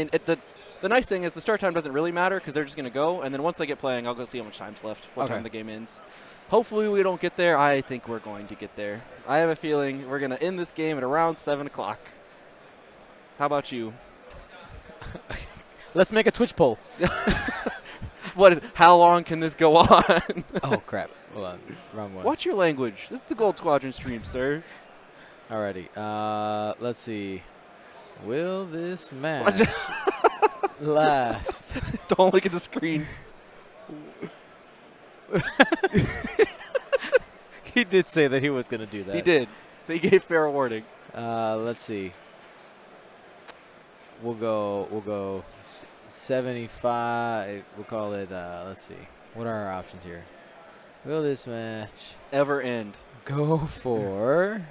And it, the the nice thing is the start time doesn't really matter because they're just going to go, and then once they get playing, I'll go see how much time's left, what Okay. time the game ends. Hopefully we don't get there. I think we're going to get there. I have a feeling we're going to end this game at around seven o'clock. How about you? Let's make a Twitch poll. What is? How long can this go on? oh crap! Hold on, wrong one. Watch your language. This is the Gold Squadron stream, sir. Alrighty. Uh, let's see. Will this match last? don't look at the screen. he did say that he was going to do that. He did. They gave fair warning. Uh, let's see. We'll go. We'll go. Seventy-five. We'll call it. Uh, let's see. What are our options here? Will this match Ever end. go for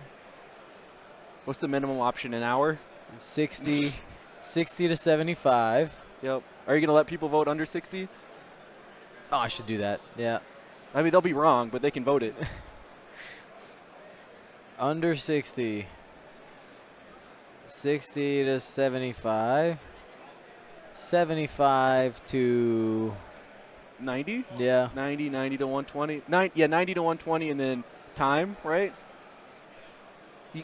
What's the minimum option? An hour? 60, 60 to seventy-five? Yep. Are you going to let people vote under 60? Oh, I should do that. Yeah, I mean, they'll be wrong, but they can vote it. under sixty. 60 to 75. 75 to 90? yeah. 90, 90 to 120. Nine, yeah, 90 to 120, and then time, right?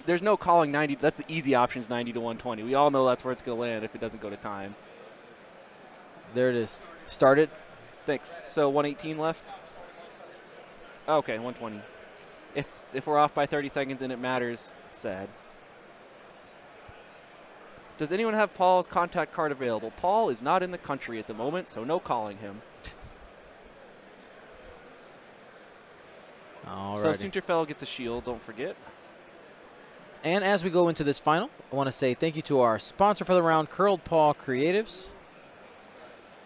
There's no calling 90. That's the easy option is 90 to 120. We all know that's where it's going to land if it doesn't go to time. There it is. Started. Thanks. So 118 left? Okay, 120. If, if we're off by 30 seconds and it matters, sad. Does anyone have Paul's contact card available? Paul is not in the country at the moment, so no calling him. All So right. Soontir Fel gets a shield, don't forget. And as we go into this final, I want to say thank you to our sponsor for the round, Curled Paw Creatives,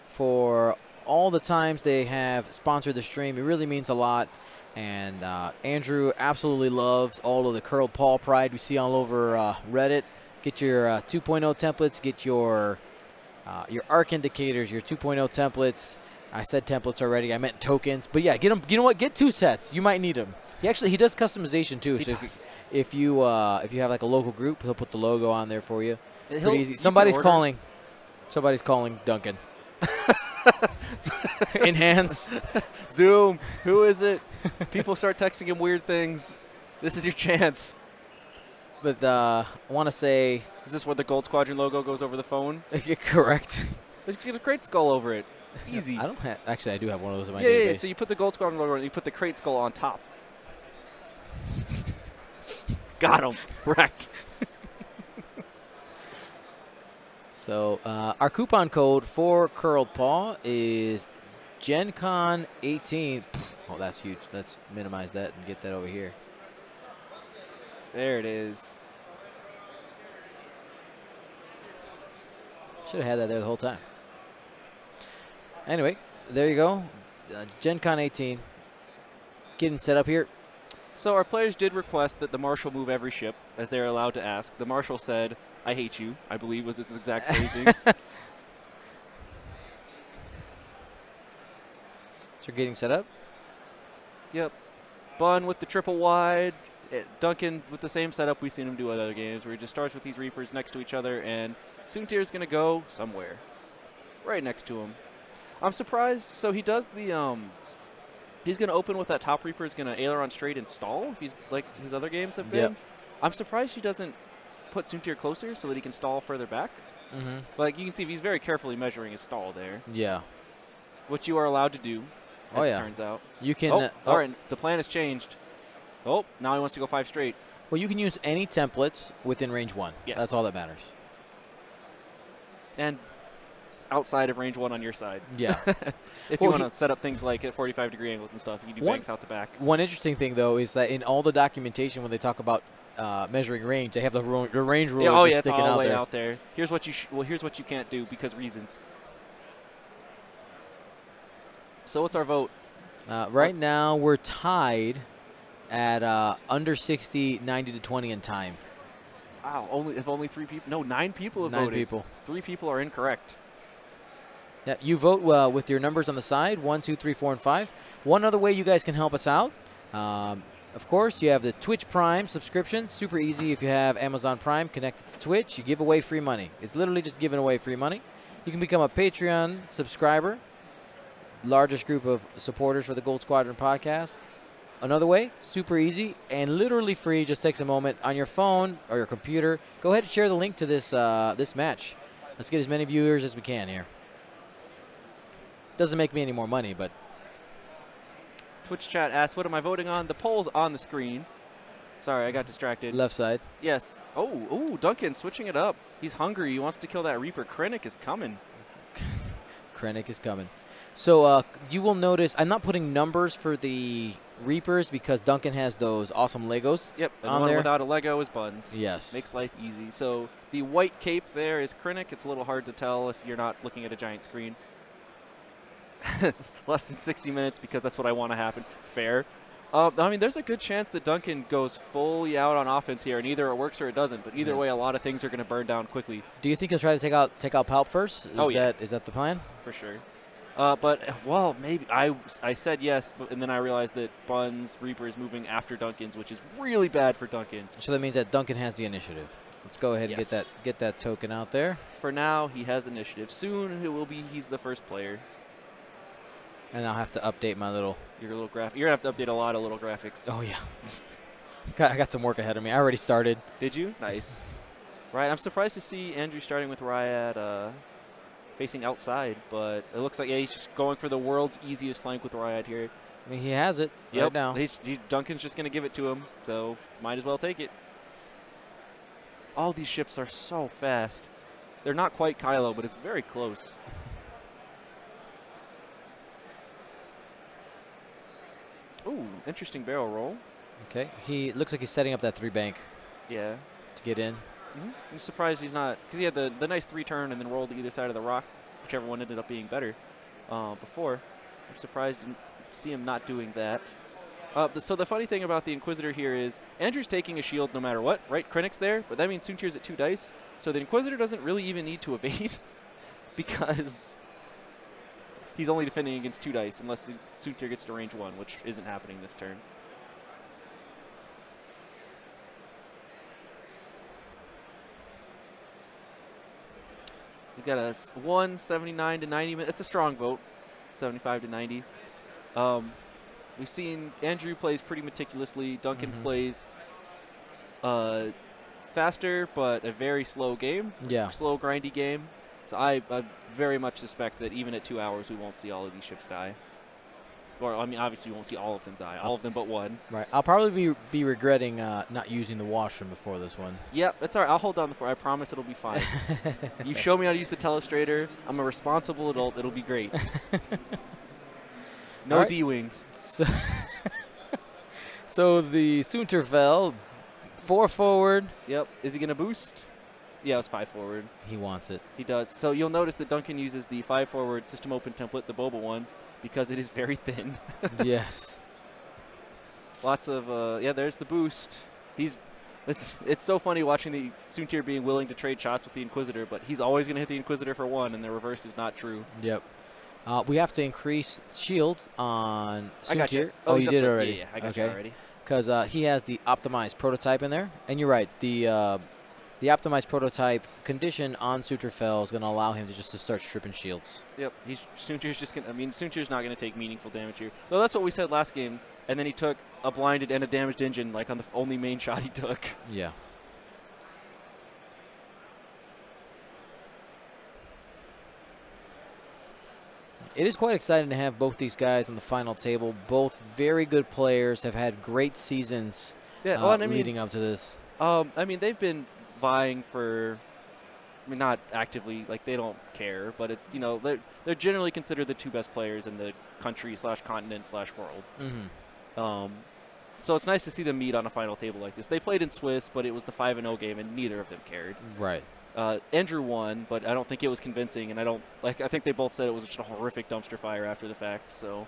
for all the times they have sponsored the stream. It really means a lot. And uh, Andrew absolutely loves all of the Curled Paw pride we see all over uh, Reddit. Get your uh, 2.0 templates, get your uh, your arc indicators, your 2.0 templates. I said templates already. I meant tokens, but yeah, get them. You know what? Get two sets. You might need them. He actually he does customization too. He so if you, if you uh, if you have like a local group, he'll put the logo on there for you. He'll- Pretty easy. Somebody's calling. Somebody's calling Duncan. Enhance. Zoom. Who is it? People start texting him weird things. This is your chance. But uh, I want to say Is this where the Gold Squadron logo goes over the phone? correct. Let's get a crate skull over it. Easy. I don't have. Actually, I do have one of those in my yeah, yeah, database. yeah. So you put the Gold Squadron logo and you put the crate skull on top. Got him. Wrecked. So uh, our coupon code for Curled Paw is GenCon18. Oh, that's huge. Let's minimize that and get that over here. There it is. Should have had that there the whole time. Anyway, there you go. Uh, GenCon 18. Getting set up here. So our players did request that the marshal move every ship, as they're allowed to ask. The marshal said, "I hate you." I believe was his exact phrasing. So getting set up. Yep. Bunn with the triple wide. eh, Duncan with the same setup we've seen him do at other games, where he just starts with these Reapers next to each other, and Soontir's going to go somewhere. Right next to him. I'm surprised. So he does the. um. He's going to open with that top Reaper, is going to aileron straight and stall, if he's like his other games have been. Yep. I'm surprised he doesn't put Soontir closer so that he can stall further back. Mm-hmm. Like you can see, he's very carefully measuring his stall there, Yeah. which you are allowed to do. As Oh, it yeah. turns out. You can. oh, uh, all right. The plan has changed. Oh, now he wants to go five straight. Well, you can use any templates within range one. Yes. That's all that matters. And outside of range one on your side. Yeah. If Well, you want to set up things like at 45 degree angles and stuff, you can do One- banks out the back. One interesting thing, though, is that in all the documentation, when they talk about uh, measuring range, they have the, the range ruler Yeah, oh just yeah, sticking all the out way there. out there. Here's what you sh- well, here's what you can't do because reasons. So what's our vote? Uh, right now, we're tied at uh, under 60, 90 to 20 in time. Wow, only if only three people. No, nine people have Nine voted. people. Three people are incorrect. Yeah, you vote uh, with your numbers on the side one, two, three, four, and five. One other way you guys can help us out um, Of course, you have the Twitch Prime subscription. Super easy if you have Amazon Prime connected to Twitch. You give away free money. It's literally just giving away free money. You can become a Patreon subscriber, largest group of supporters for the Gold Squadron podcast. Another way, super easy and literally free. Just takes a moment on your phone or your computer. Go ahead and share the link to this uh, this match. Let's get as many viewers as we can here. Doesn't make me any more money, but Twitch chat asks, "What am I voting on?" The poll's on the screen. Sorry, I got distracted. left side. Yes. Oh, oh, Duncan switching it up. He's hungry. He wants to kill that Reaper. Krennic is coming. Krennic is coming. So uh, you will notice I'm not putting numbers for the Reapers because Duncan has those awesome Legos. Yep. And On one there? without a Lego is Bunn's. Yes. Makes life easy. So the white cape there is Krennic. It's a little hard to tell if you're not looking at a giant screen. Less than 60 minutes because that's what I want to happen. Fair. Um, I mean, there's a good chance that Duncan goes fully out on offense here, and either it works or it doesn't. But either Yeah. way, a lot of things are going to burn down quickly Do you think he'll try to take out take out Palp first? Is Oh, yeah. that is that the plan? for sure. Uh, but well, maybe I I said yes, but, and then I realized that Bunn's Reaper is moving after Duncan's, which is really bad for Duncan. So that means that Duncan has the initiative. Let's go ahead and get that get that token out there. For now, he has initiative. Soon, it will be he's the first player. And I'll have to update my little. Your little graph. You're gonna have to update a lot of little graphics. Oh yeah. I got some work ahead of me. I already started. Did you? Nice. Right. I'm surprised to see Andrew starting with Ryad uh, facing outside, but it looks like yeah, he's just going for the world's easiest flank with Ryad here. I mean, he has it Yep. right now. He's, he, Duncan's just gonna give it to him, so might as well take it. All these ships are so fast. They're not quite Kylo, but it's very close. Ooh, interesting barrel roll. Okay. He looks like he's setting up that three bank Yeah. to get in. hmm I'm surprised he's not because he had the, the nice three turn and then rolled to either side of the rock, whichever one ended up being better uh, before. I'm surprised to see him not doing that. Uh, the, so the funny thing about the Inquisitor here is Andrew's taking a shield no matter what, right? Krennic's there, but that means Soontir's at two dice. So the Inquisitor doesn't really even need to evade because he's only defending against two dice unless the Soontir gets to range one, which isn't happening this turn. We've got a s- 179 to 90 minutes. It's a strong vote, 75 to 90. Um, we've seen Andrew plays pretty meticulously. Duncan Mhm. plays uh, faster, but a very slow game, Yeah. slow, grindy game. So I, I very much suspect that even at two hours, we won't see all of these ships die. Or I mean, obviously, we won't see all of them die. All of them but one. Right. I'll probably be be regretting uh, not using the washroom before this one. Yep, that's all right. I'll hold down the fort. I promise it'll be fine. you show me how to use the telestrator. I'm a responsible adult. It'll be great. No right. D wings. So, so the Soontir Fel, four forward. Yep. Is he gonna boost? Yeah, it was five forward. He wants it. He does. So you'll notice that Duncan uses the five forward system open template, the Boba one, because it is very thin. yes. Lots of uh, yeah. There's the boost. He's it's it's so funny watching the Soontir being willing to trade shots with the Inquisitor, but he's always gonna hit the Inquisitor for one, and the reverse is not true. Yep. Uh, we have to increase shield on I got you. Soontir. Oh, you did already. Yeah, yeah, I got okay. you already. Because uh, he has the optimized prototype in there, and you're right. The uh, the optimized prototype condition on Soontir Fel is going to allow him to just to start stripping shields. Yep, he's Soontir's just gonna. I mean, Soontir's not gonna take meaningful damage here. Well, that's what we said last game, and then he took a blinded and a damaged engine, like on the only main shot he took. Yeah. It is quite exciting to have both these guys on the final table. Both very good players, have had great seasons Yeah, uh, well, I mean, leading up to this. um, I mean, they've been vying for. I mean, not actively, like they don't care, but it's you know they're they're generally considered the two best players in the country slash continent slash world. hmm Um, so it's nice to see them meet on a final table like this. They played in Swiss, but it was the five and zero game, and neither of them cared. Right. Uh, Andrew won, but I don't think it was convincing, and I don't like. I think they both said it was just a horrific dumpster fire after the fact. So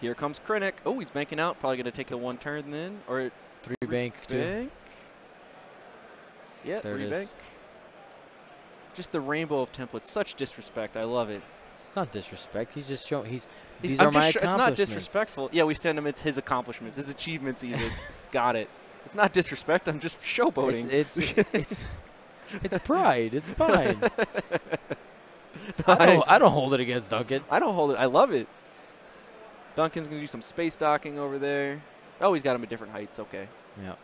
here comes Krennic. Oh, he's banking out. Probably going to take the one turn then, or Three bank, bank. Yeah, There it rebank. Just the rainbow of templates. Such disrespect. I love it. It's not disrespect. He's just showing. He's. He's- these I'm are my sh- it's not disrespectful. Yeah, we stand him. It's his accomplishments, his achievements. Even got it. It's not disrespect. I'm just showboating. It's it's it's, it's pride. It's fine. I don't. I don't hold it against Duncan. I don't hold it. I love it. Duncan's gonna do some space docking over there. Oh, he's got him at different heights. Okay. Yeah.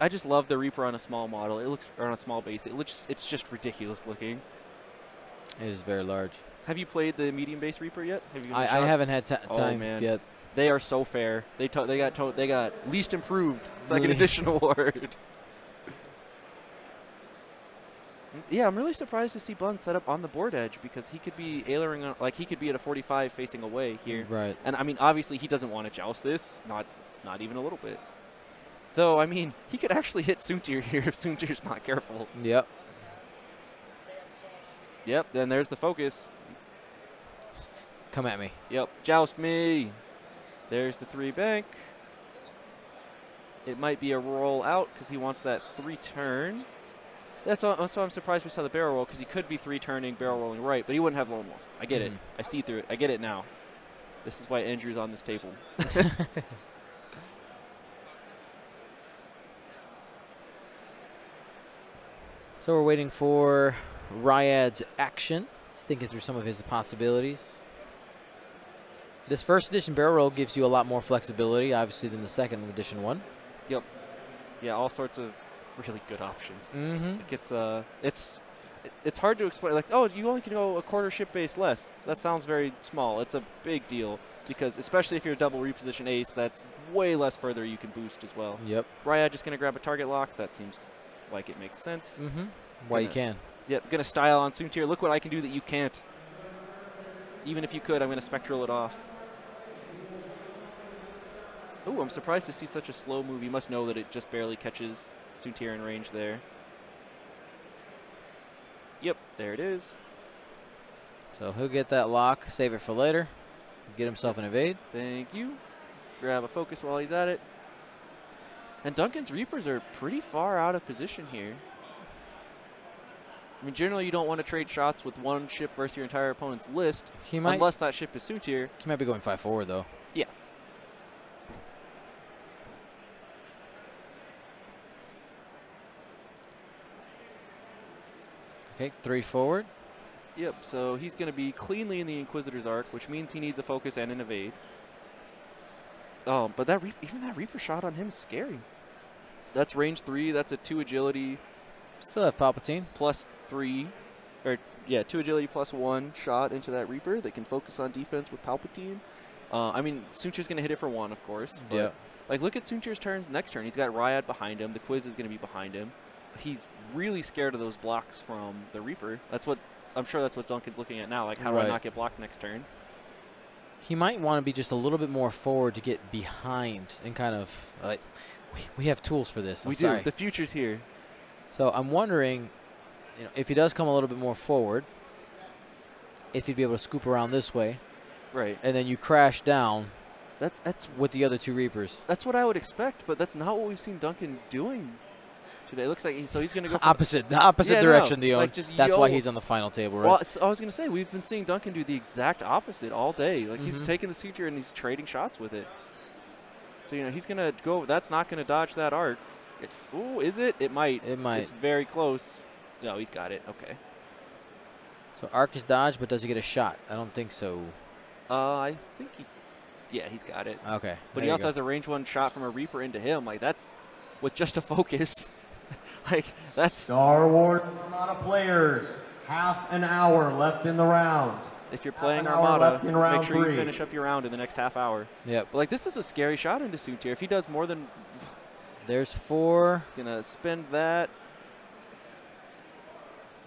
I just love the Reaper on a small model. It looks or on a small base. It looks. It's just ridiculous looking. It is very large. Have you played the medium base Reaper yet? Have you given it a I, I haven't had Oh, time man. yet. They are so fair. They they got to- they got least improved second edition award. yeah, I'm really surprised to see Bunn set up on the board edge because he could be ailing on, like he could be at a 45 facing away here. Right. And I mean, obviously, he doesn't want to joust this, not not even a little bit. Though, I mean, he could actually hit Soontir here if Soontir's not careful. Yep. Yep. Then there's the focus. Come at me. Yep. Joust me. There's the three bank. It might be a roll out because he wants that three turn. That's why, I'm surprised we saw the barrel roll because he could be three turning, barrel rolling right, but he wouldn't have lone wolf. I get it. Mhm. I see through it. I get it now. This is why Andrew's on this table. So we're waiting for Ryad's action. Let's thinking through some of his possibilities. This first edition barrel roll gives you a lot more flexibility, obviously, than the second edition one. Yep. Yeah, all sorts of really good options. Mm-hmm. Like it's uh, it's it's hard to explain. Like, oh, you only can go a quarter ship base less. That sounds very small. It's a big deal because especially if you're a double reposition ace, that's way less further you can boost as well. Yep. Ryad just gonna grab a target lock. That seems like it makes sense. Mm-hmm. Why you Gonna- can. Yep, gonna style on Soontir. Look what I can do that you can't. Even if you could, I'm gonna spectral it off. Ooh, I'm surprised to see such a slow move. You must know that it just barely catches Soontir in range there. Yep, there it is. So he'll get that lock, save it for later, get himself an evade. Thank you. Grab a focus while he's at it. And Duncan's Reapers are pretty far out of position here. I mean, generally you don't want to trade shots with one ship versus your entire opponent's list, He might unless that ship is Soontir. he might be going five forward though. Yeah. Okay, three forward. Yep, so he's going to be cleanly in the Inquisitor's arc, which means he needs a focus and an evade. Oh, but that even that Reaper shot on him is scary. That's range three. That's a two agility Still have Palpatine. plus three, or yeah, two agility plus one shot into that Reaper that can focus on defense with Palpatine. Uh, I mean, Soontir's going to hit it for one, of course. but, Yeah. Like, look at Soontir's turns next turn. He's got Ryad behind him. The Quiz is going to be behind him. He's really scared of those blocks from the Reaper. That's what I'm sure. That's what Duncan's looking at now. Like, how do Right. I not get blocked next turn? He might want to be just a little bit more forward to get behind and kind of like we, we have tools for this. I'm we sorry. do. The future's here. So I'm wondering, you know, if he does come a little bit more forward, if he'd be able to scoop around this way, Right. and then you crash down That's that's with the other two Reapers. that's what I would expect, but that's not what we've seen Duncan doing today. It looks like he, so he's going to go Opposite, the opposite Yeah, no, direction, Dion. like That's why he's on the final table, right? Well, I was going to say we've been seeing Duncan do the exact opposite all day. Like he's Mhm. taking the Soontir and he's trading shots with it. So you know he's going to go. That's not going to dodge that arc. It, ooh, is it? It might. it might. It's very close. No, he's got it. Okay. So arc is dodged, but does he get a shot? I don't think so. Uh, I think he. Yeah, he's got it. Okay. But he also go. has a range one shot from a Reaper into him. Like that's with just a focus. like that's Star Wars Armada players, half an hour left in the round. if you're playing Armada, make round sure you finish up your round in the next half hour. Yep. But like this is a scary shot into Soontir. If he does more than There's four. he's gonna spend that.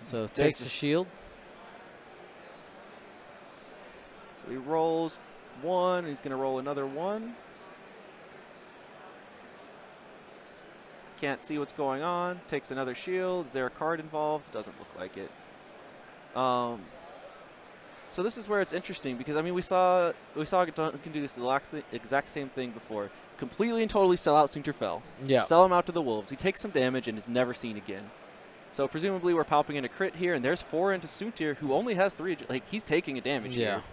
So There's takes the- the shield. So he rolls one. He's gonna roll another one. Can't see what's going on. Takes another shield. Is there a card involved? Doesn't look like it. Um, so this is where it's interesting because I mean we saw we saw can do this exact same thing before. Completely and totally sell out Soontir Fel. Yeah. Sell him out to the wolves. He takes some damage and is never seen again. So presumably we're popping into crit here, and there's four into Soontir, who only has three. Like he's taking a damage Yeah. here.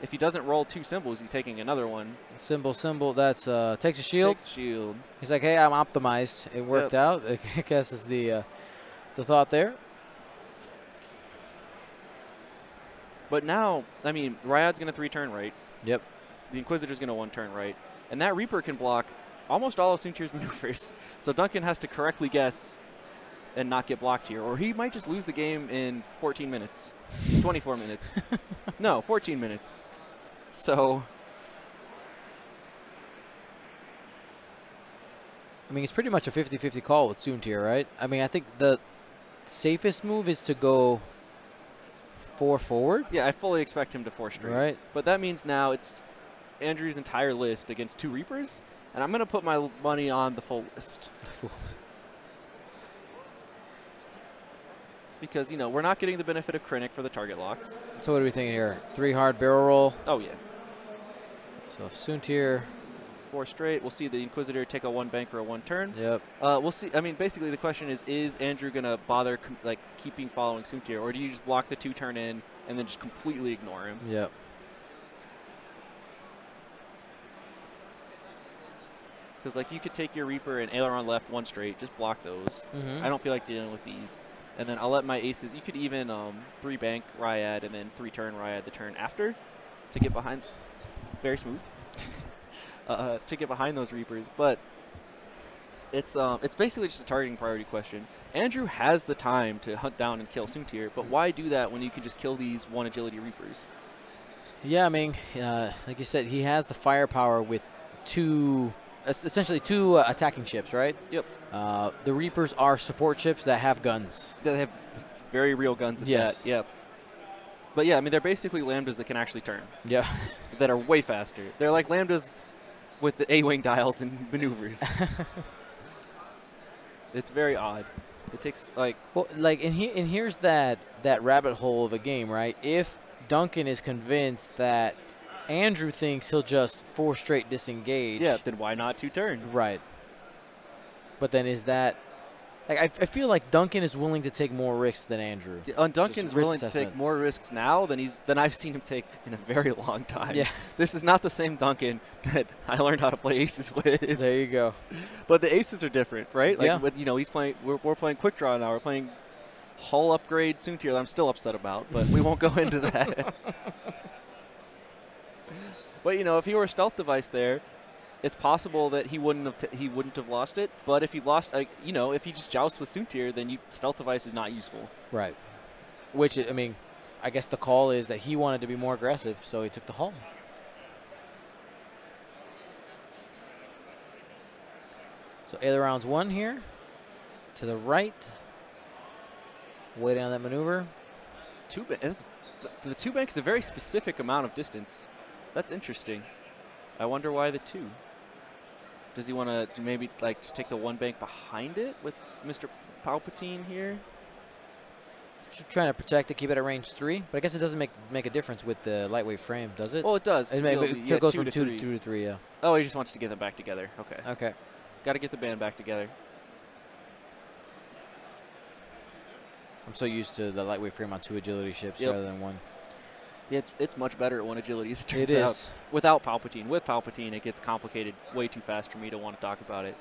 If he doesn't roll two symbols, he's taking another one. Symbol, symbol. That's uh, takes a shield. Takes shield. He's like, hey, I'm optimized. It worked out. I guess is the uh, the thought there. But now, I mean, Ryad's gonna three turn right. Yep. The Inquisitor's gonna one turn right, and that Reaper can block almost all of Soontir's maneuvers. So Duncan has to correctly guess and not get blocked here, or he might just lose the game in 14 minutes, 24 minutes. No, 14 minutes. So I mean, it's pretty much a 50-50 call with Soontir, right? I mean, I think the safest move is to go four forward, yeah, I fully expect him to four straight. right? But that means now it's Andrew's entire list against two Reapers, and I'm gonna put my money on the full list because you know we're not getting the benefit of Krennic for the target locks. So what are we thinking here? Three hard barrel roll. Oh yeah. So if Soontir, four straight. We'll see the Inquisitor take a one bank or a one turn. yep. Uh, we'll see. I mean, basically, the question is: Is Andrew gonna bother com- like keeping following Soontir, or do you just block the two turn in and then just completely ignore him? Yep. Because like you could take your Reaper and Aileron left one straight, just block those. Mm-hmm. I don't feel like dealing with these. And then I'll let my aces. You could even um, three bank Ryad and then three turn Ryad the turn after to get behind. Very smooth. uh, to get behind those Reapers, but it's um, it's basically just a targeting priority question. Andrew has the time to hunt down and kill Soontir, but why do that when you can just kill these one agility Reapers? Yeah, I mean, uh, like you said, he has the firepower with two, essentially two uh, attacking ships, right? Yep. Uh, the Reapers are support ships that have guns. They have very real guns at Yes. that. Yep. But yeah, I mean they're basically lambdas that can actually turn. Yeah. that are way faster. They're like lambdas with the A-wing dials and maneuvers. it's very odd. It takes like Well, like, and, he, and here's that that rabbit hole of a game, right? If Duncan is convinced that Andrew thinks he'll just four straight disengage, yeah, then why not two turn? right. But then is that like I, I feel like Duncan is willing to take more risks than Andrew. And Duncan's willing to take more risks now than he's than I've seen him take in a very long time. Yeah. This is not the same Duncan that I learned how to play aces with. There you go. but the aces are different, right? Like Yeah. with, you know, he's playing we're, we're playing quick draw now. We're playing hull upgrade Soontir that I'm still upset about, but we won't go into that. but you know, if he were a stealth device there, it's possible that he wouldn't have t- he wouldn't have lost it. But if he lost, like you know, if he just jousts with Soontir, then you stealth device is not useful. Right. Which I mean, I guess the call is that he wanted to be more aggressive, so he took the hull. So ailerons one here, to the right, waiting on that maneuver. Two the two bank is a very specific amount of distance. That's interesting. I wonder why the two. Does he want to maybe like just take the one bank behind it with Mr. Palpatine here? Just trying to protect it, keep it at range three, but I guess it doesn't make make a difference with the lightweight frame, does it? Well, it does. it, 'cause may- he'll it be- yeah, goes two from to two to two to three. Yeah. Oh, he just wants to get them back together. Okay. Okay. Got to get the band back together. I'm so used to the lightweight frame on two agility ships Yep. rather than one. It's, it's much better at one agility. It It turns out. Without Palpatine, with Palpatine, it gets complicated way too fast for me to want to talk about it.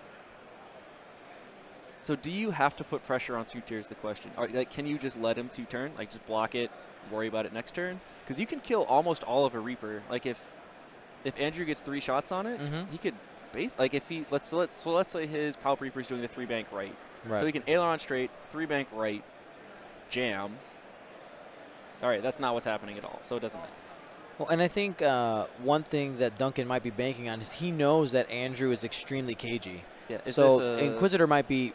So, do you have to put pressure on Soontir? Is the question. Or, like, can you just let him two turn? Like, just block it, worry about it next turn? Because you can kill almost all of a Reaper. Like, if if Andrew gets three shots on it, Mhm. he could base. Like, if he let's let's so let's say his Palp Reaper is doing the three bank right, Right. so he can aileron straight, three bank right, jam. All right, that's not what's happening at all. So it doesn't matter. Well, and I think uh, one thing that Duncan might be banking on is he knows that Andrew is extremely cagey. Yeah. So Inquisitor might be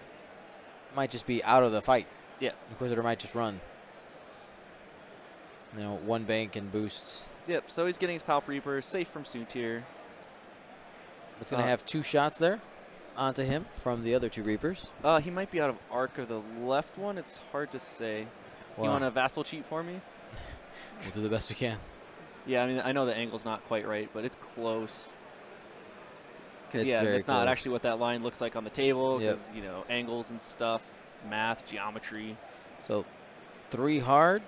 might just be out of the fight. Yeah. Inquisitor might just run. You know, one bank and boosts. Yep, so he's getting his Palp Reaper, safe from Soontir. It's going to Uh, have two shots there onto him from the other two Reapers. Uh, he might be out of arc of the left one. It's hard to say. You want a vassal cheat for me? We'll do the best we can. Yeah, I mean, I know the angle's not quite right, but it's close. Because It's yeah, it's not close. actually what that line looks like on the table. Yep. Because you know angles and stuff. math, geometry. So three hard.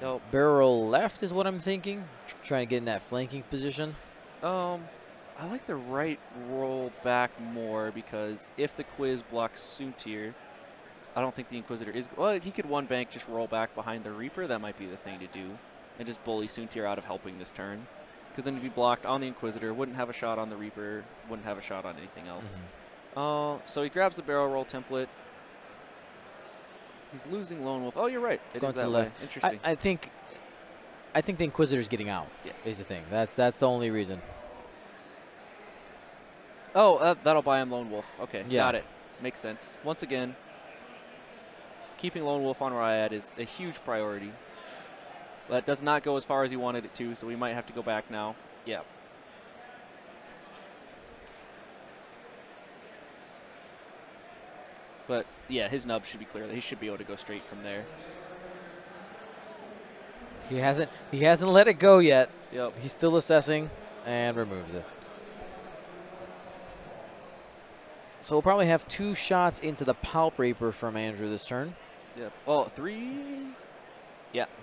Yep. Barrel left is what I'm thinking. Trying to get in that flanking position. Um, I like the right roll back more because if the quiz blocks Soontir, I don't think the Inquisitor is. Well, he could one bank just roll back behind the Reaper. That might be the thing to do, and just bully Soontir out of helping this turn. Because then he'd be blocked on the Inquisitor, wouldn't have a shot on the Reaper, wouldn't have a shot on anything else. Uh, so he grabs the barrel roll template. He's losing Lone Wolf. Oh, you're right. It is Going to the way. left. Interesting. I, I think I think the Inquisitor's getting out. Yeah. Is the thing. That's that's the only reason. Oh, uh, that'll buy him Lone Wolf. Okay, Yeah. got it. Makes sense. Once again, keeping Lone Wolf on Ryad is a huge priority. That does not go as far as he wanted it to, so we might have to go back now. Yeah. But yeah, his nub should be clear. He should be able to go straight from there. He hasn't he hasn't let it go yet. Yep. He's still assessing and removes it. So we'll probably have two shots into the Palp Reaper from Andrew this turn. Yep. Oh, three.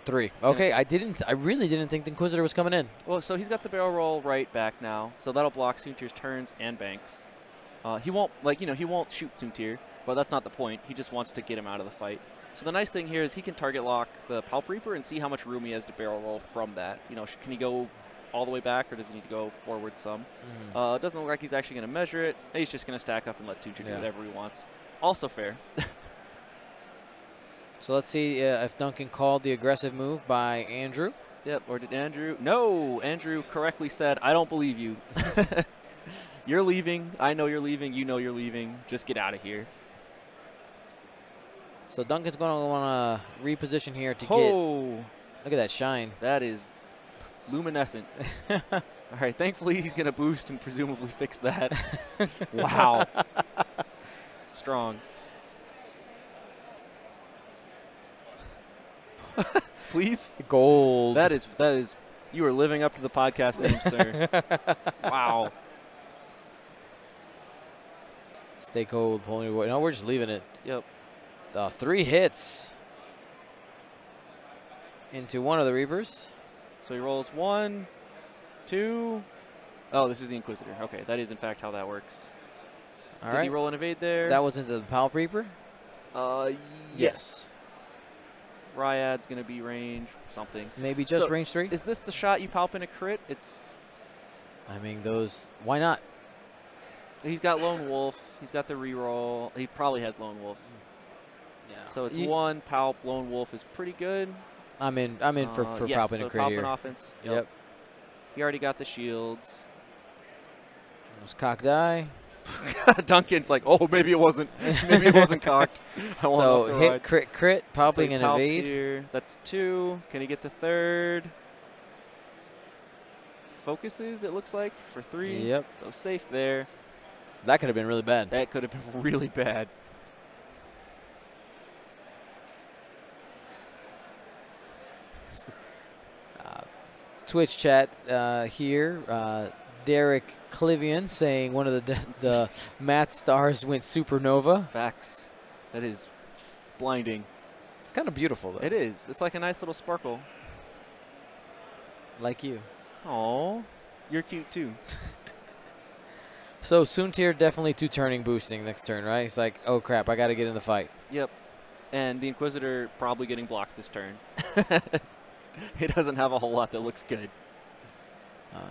Three. Okay, I didn't. I really didn't think the Inquisitor was coming in. Well, so he's got the barrel roll right back now, so that'll block Soontir's turns and banks. Uh, he won't, like, you know, he won't shoot Soontir, but that's not the point. He just wants to get him out of the fight. So the nice thing here is he can target lock the Palp Reaper and see how much room he has to barrel roll from that. You know, sh- can he go all the way back, or does he need to go forward some? Uh, it doesn't look like he's actually going to measure it. He's just going to stack up and let Soontir do whatever he wants. Also fair. So let's see uh, if Duncan called the aggressive move by Andrew. Yep, or did Andrew? No, Andrew correctly said, I don't believe you. you're leaving. I know you're leaving. You know you're leaving. Just get out of here. So Duncan's going to want to reposition here to get. Oh, Look at that shine. that is luminescent. All right, thankfully he's going to boost and presumably fix that. wow. Strong. Please? Gold. That is, that is, you are living up to the podcast name, sir. wow. Stay cold, pulling away. No, we're just leaving it. Yep. Uh, three hits into one of the Reapers. So he rolls one, two. Oh, this is the Inquisitor. Okay, that is in fact how that works. All Did right. he roll an evade there? That was into the Palp Reaper. uh, Yes. yes. Ryad's gonna be range something. Maybe just So, range three. Is this the shot you palp in a crit? It's I mean, those. Why not? he's got Lone Wolf. He's got the reroll. He probably has Lone Wolf. Yeah. So it's one palp. Lone Wolf is pretty good. I'm in. I'm in for for Uh, for yes, palping so and crit palping here. offense. Yep. Yep. He already got the shields. Those cock die. Duncan's like, oh, maybe it wasn't. Maybe it wasn't cocked. I So hit ride. crit crit So palping he and evade. Here. That's two. Can he get the third? Focuses, it looks like, for three. Yep. So safe there. That could have been really bad. That could have been really bad. Uh, Twitch chat uh, here. Uh, Derek Clivian saying one of the the math stars went supernova. Facts. That is blinding. It's kind of beautiful though. It is. It's like a nice little sparkle. Like you. Oh, you're cute too. So Soontir definitely two turning boosting next turn, right? He's like, oh crap, I got to get in the fight. Yep. And the Inquisitor probably getting blocked this turn. he doesn't have a whole lot that looks good. Um,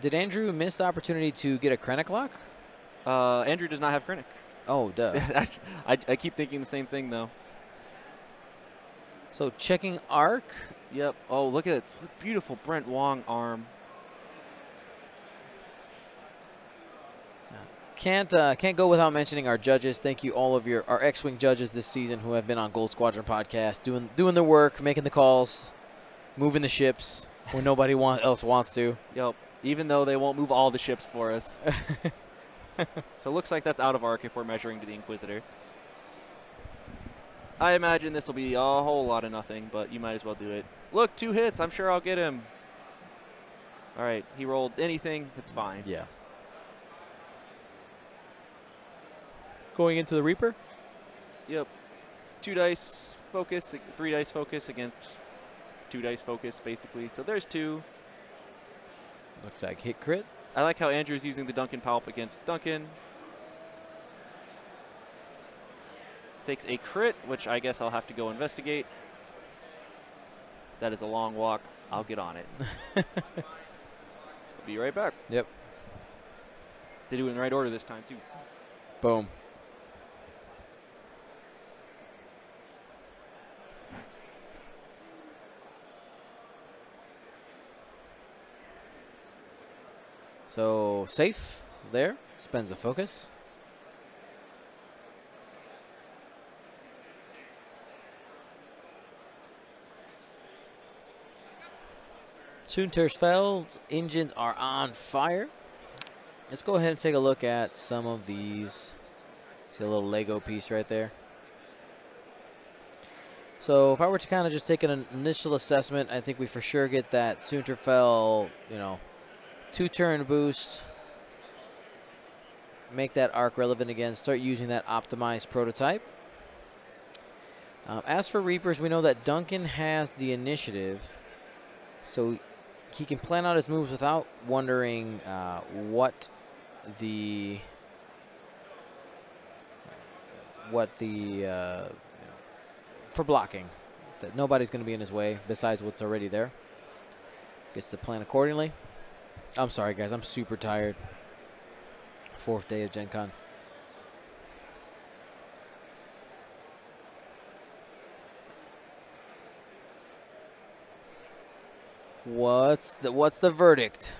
did Andrew miss the opportunity to get a Krennic lock? Uh, Andrew does not have Krennic. Oh, duh. I, I keep thinking the same thing though. so checking arc. Yep. Oh, look at it. Beautiful Brent Wong arm. Can't uh, can't go without mentioning our judges. Thank you all of your our X-wing judges this season who have been on Gold Squadron podcast, doing doing their work, making the calls, moving the ships when nobody want, else wants to. Yep. Even though they won't move all the ships for us. so it looks like that's out of arc if we're measuring to the Inquisitor. I imagine this will be a whole lot of nothing, but you might as well do it. Look, two hits. I'm sure I'll get him. All right. He rolled anything. It's fine. Yeah. Going into the Reaper. Yep. Two dice focus, three dice focus against two dice focus, basically. So there's two. Looks like hit crit. I like how Andrew's using the Duncan Palp against Duncan. This takes a crit, which I guess I'll have to go investigate. That is a long walk. I'll get on it. Be right back. Yep. They do it in the right order this time, too. Boom. So safe there. Spends a focus. Soontir Fel's engines are on fire. Let's go ahead and take a look at some of these. See a little Lego piece right there. So if I were to kind of just take an initial assessment, I think we for sure get that Soontir Fel, you know, two-turn boost. Make that arc relevant again. Start using that optimized prototype. Um, as for Reapers, we know that Duncan has the initiative. So he can plan out his moves without wondering uh, what the what the uh, for blocking that nobody's going to be in his way besides what's already there. Gets to plan accordingly. I'm sorry, guys. I'm super tired. Fourth day of Gen Con. What's the what's the verdict?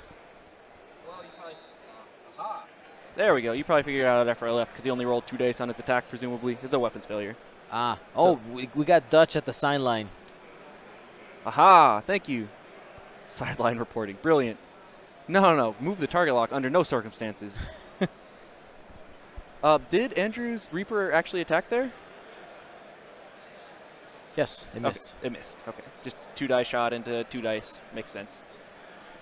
There we go. You probably figured it out after I left because he only rolled two dice on his attack, presumably. It's a weapons failure. Ah, oh, we, we got Dutch at the sign line. Aha! Thank you. Sideline reporting. Brilliant. No, no, no. Move the target lock under no circumstances. uh, did Andrew's Reaper actually attack there? Yes, it Okay, missed. It missed. Okay. Just two dice shot into two dice. Makes sense.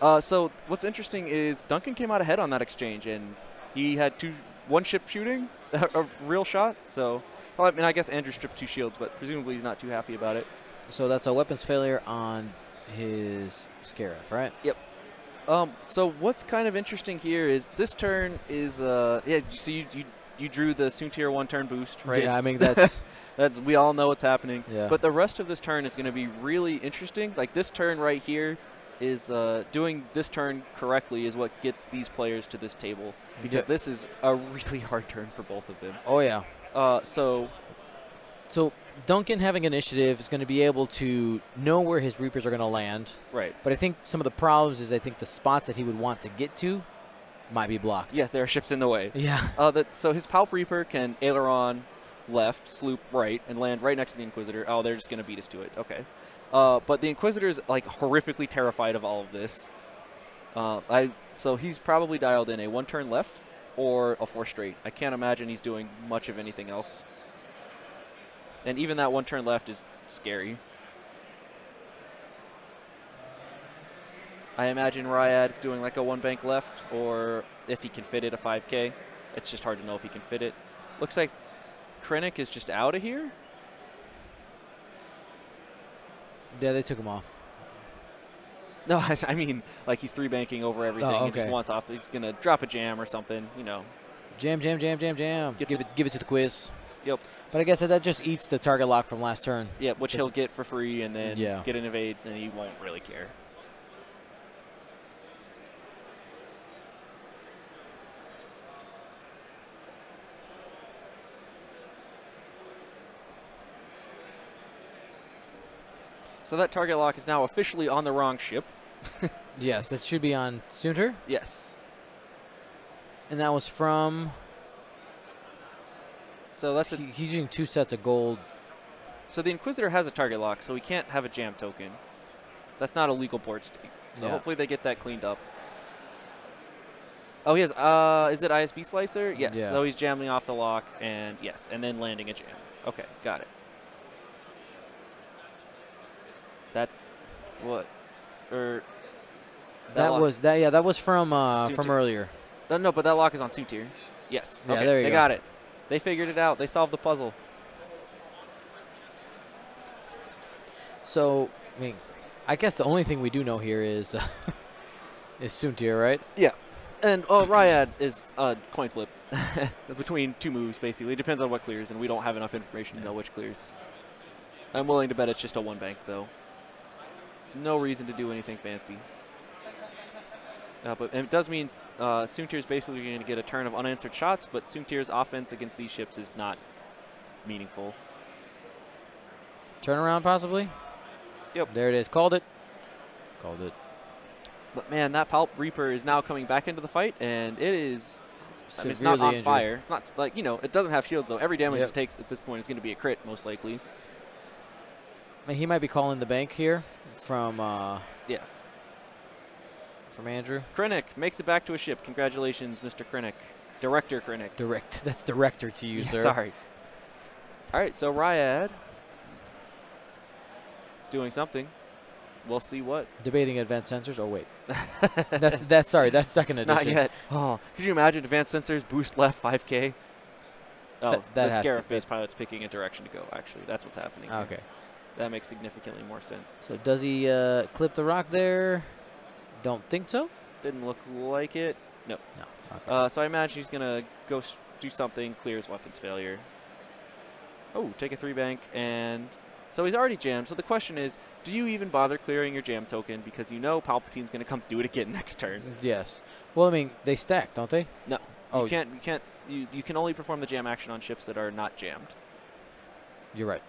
Uh, so what's interesting is Duncan came out ahead on that exchange, and he had two one ship shooting, a real shot. So, well, I mean, I guess Andrew stripped two shields, but presumably he's not too happy about it. So that's a weapons failure on his Scarif, right? Um, so what's kind of interesting here is this turn is uh yeah so you you, you drew the Soontir one turn boost right Yeah, I mean that's that's we all know what's happening Yeah. but the rest of this turn is going to be really interesting like this turn right here is uh, doing this turn correctly is what gets these players to this table because Yeah. this is a really hard turn for both of them oh yeah. uh so So Duncan having initiative is going to be able to know where his Reapers are going to land. right But I think some of the problems is I think the spots that he would want to get to might be blocked. yes there are ships in the way Yeah. Uh, that so his Palp Reaper can aileron left, sloop right, and land right next to the Inquisitor. Oh, they're just gonna beat us to it. Okay. Uh, but the Inquisitor is like horrifically terrified of all of this. Uh, I so he's probably dialed in a one turn left or a four straight. I can't imagine he's doing much of anything else. And even that one turn left is scary. I imagine Ryad's doing like a one bank left, or if he can fit it, a 5K. It's just hard to know if he can fit it. Looks like Krennic is just out of here. Yeah, they took him off. No, I, I mean like he's three banking over oh, everything. Oh, He just wants off. He's gonna drop a jam or something. You know. Jam, jam, jam, jam, jam. Get give it, give it to the quiz. Yep. But I guess that, that just eats the target lock from last turn. Yeah, which Just- he'll get for free, and then Yeah. get an evade, and he won't really care. So that target lock is now officially on the wrong ship. Yes, that should be on Soontir. Yes. And that was from. So that's a he- he's using two sets of gold. So the Inquisitor has a target lock, so he can't have a jam token. That's not a legal board stake. So Yeah. hopefully they get that cleaned up. Oh, he has. Uh, is it ISB Slicer? Yes. Yeah. So he's jamming off the lock, and yes, and then landing a jam. Okay, got it. That's what, or That, lock- was that. Yeah, that was from uh, from earlier. no, no, but that lock is on Soontir. Yes. Yeah, okay, there you they go. got it. They figured it out. They solved the puzzle. So, I mean, I guess the only thing we do know here is uh, is Soontir, right? Yeah. And oh, Ryad is a coin flip between two moves, basically. It depends on what clears, and we don't have enough information yeah. to know which clears. I'm willing to bet it's just a one bank, though. No reason to do anything fancy. Uh, but it does mean uh, Soontir is basically going to get a turn of unanswered shots, but Soontir's offense against these ships is not meaningful. Turnaround, possibly. Yep. There it is. Called it. Called it. But man, that Palp Reaper is now coming back into the fight, and it is. I mean, it's not on injured. fire. It's not like you know. It doesn't have shields though. Every damage Yep. it takes at this point is going to be a crit, most likely. I mean, he might be calling the bank here from uh, Yeah. From Andrew. Krennic makes it back to a ship. Congratulations, Mr. Krennic. Director Krennic. Direct. That's director to you, Yeah, sir. Sorry. All right, so Ryad is doing something. We'll see what. Debating advanced sensors. Oh wait, that's that's sorry. That's second edition. Not yet. Oh, could you imagine advanced sensors boost left 5k? Oh, That- that the Scarif base pilot's picking a direction to go. Actually, that's what's happening. here. Okay. That makes significantly more sense. So does he uh, clip the rock there? Don't think so. Didn't look like it. No. Okay. Uh, so I imagine he's gonna go s- do something, clears weapons failure. Oh, take a three bank, and so he's already jammed. So the question is, do you even bother clearing your jam token because you know Palpatine's gonna come do it again next turn? yes. Well, I mean, they stack, don't they? No, Oh, you can't. You can't. You, you can only perform the jam action on ships that are not jammed. You're right.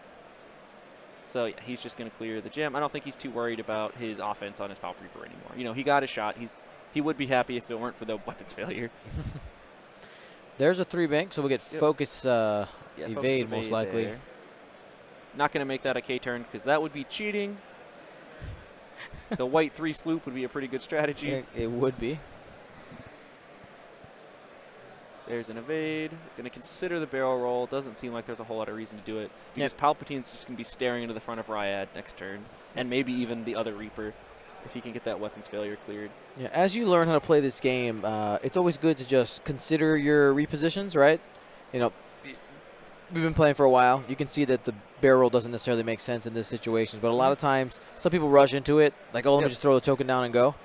So yeah, he's just gonna clear the jam. I don't think he's too worried about his offense on his Palp Reaper anymore. You know, he got a shot. He's he would be happy if it weren't for the weapons failure. There's a three bank, so we'll get Yep. focus. Uh, Yeah, focus Evade, most likely. there. Not going to make that a K turn because that would be cheating. the white three sloop would be a pretty good strategy. it, it would be. There's an evade. Going to consider the barrel roll. Doesn't seem like there's a whole lot of reason to do it because Palpatine's just going to be staring into the front of Ryad next turn, and maybe even the other Reaper if he can get that weapons failure cleared. Yeah. As you learn how to play this game, uh, it's always good to just consider your repositions, right? You know, we've been playing for a while. You can see that the barrel roll doesn't necessarily make sense in this situation, but a lot of times some people rush into it, like, oh, let me just throw the token down and go.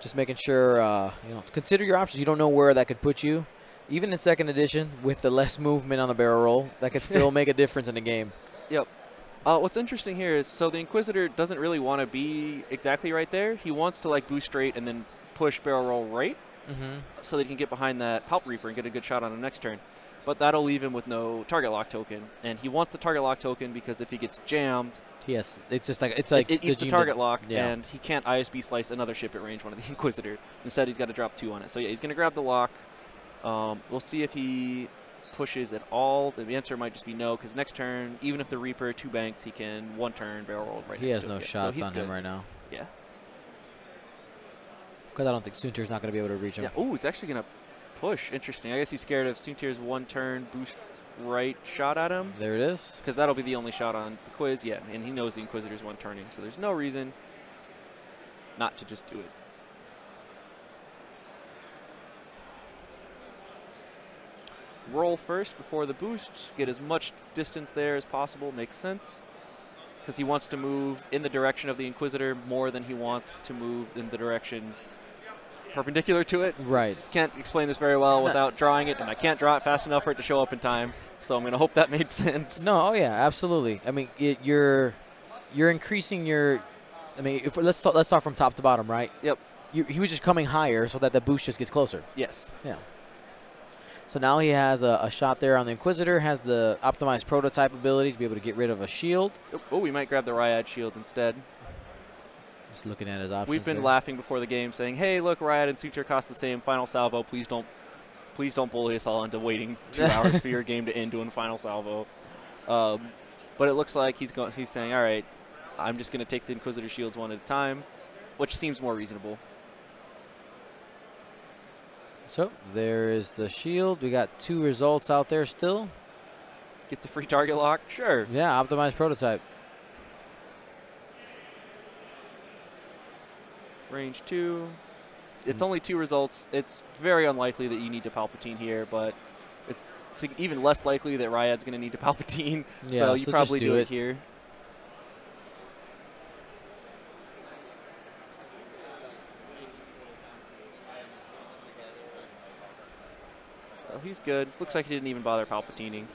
Just making sure, uh, you know, consider your options. You don't know where that could put you. Even in second edition, with the less movement on the barrel roll, that could still make a difference in the game. Yep. Uh, what's interesting here is so the Inquisitor doesn't really want to be exactly right there. He wants to like boost straight and then push barrel roll right. Mm-hmm. so that he can get behind that Palp Reaper and get a good shot on him next turn. But that'll leave him with no target lock token, and he wants the target lock token because if he gets jammed, Yes, it's just like it's like it, it eats the Gene target lock, yeah. and he can't ISB slice another ship at range one of the Inquisitor. Instead, he's got to drop two on it. So yeah, he's going to grab the lock. Um, we'll see if he pushes at all. The answer might just be no, because next turn, even if the Reaper two banks, he can one turn barrel roll right. He has no. Yeah, so shots on good. him right now. Yeah. Because I don't think Soontir's not going to be able to reach him. Yeah. Oh, he's actually going to push. Interesting. I guess he's scared of Soontir's one turn boost right shot at him. There it is. because that'll be the only shot on the quiz. Yeah, and he knows the Inquisitor's one turning, so there's no reason not to just do it. Roll first before the boost. Get as much distance there as possible. Makes sense. Because he wants to move in the direction of the Inquisitor more than he wants to move in the direction perpendicular to it. Right. Can't explain this very well without drawing it, and I can't draw it fast enough for it to show up in time. So I'm going to hope that made sense. No. Oh yeah. Absolutely. I mean, it, you're you're increasing your. I mean, if let's talk, let's start from top to bottom, right? Yep. You, he was just coming higher so that the boost just gets closer. Yes. So now he has a, a shot there on the Inquisitor. Has the optimized prototype ability to be able to get rid of a shield. Oh, we might grab the Ryad shield instead. Just looking at his options. We've been there. laughing before the game, saying, "Hey, look, Ryad and Soontir cost the same. Final salvo. Please don't, please don't bully us all into waiting two hours for your game to end doing final salvo." Um, but it looks like he's going. He's saying, "All right, I'm just going to take the Inquisitor shields one at a time," which seems more reasonable. So there is the shield. We got two results out there still. Gets a free target lock. Sure. Yeah, optimized prototype. Range two. It's Mm. only two results. It's very unlikely that you need to Palpatine here, but it's even less likely that Ryad's going to need to Palpatine. Yeah, so so you just probably do do, it. it here. He's good. Looks like he didn't even bother Palpatining.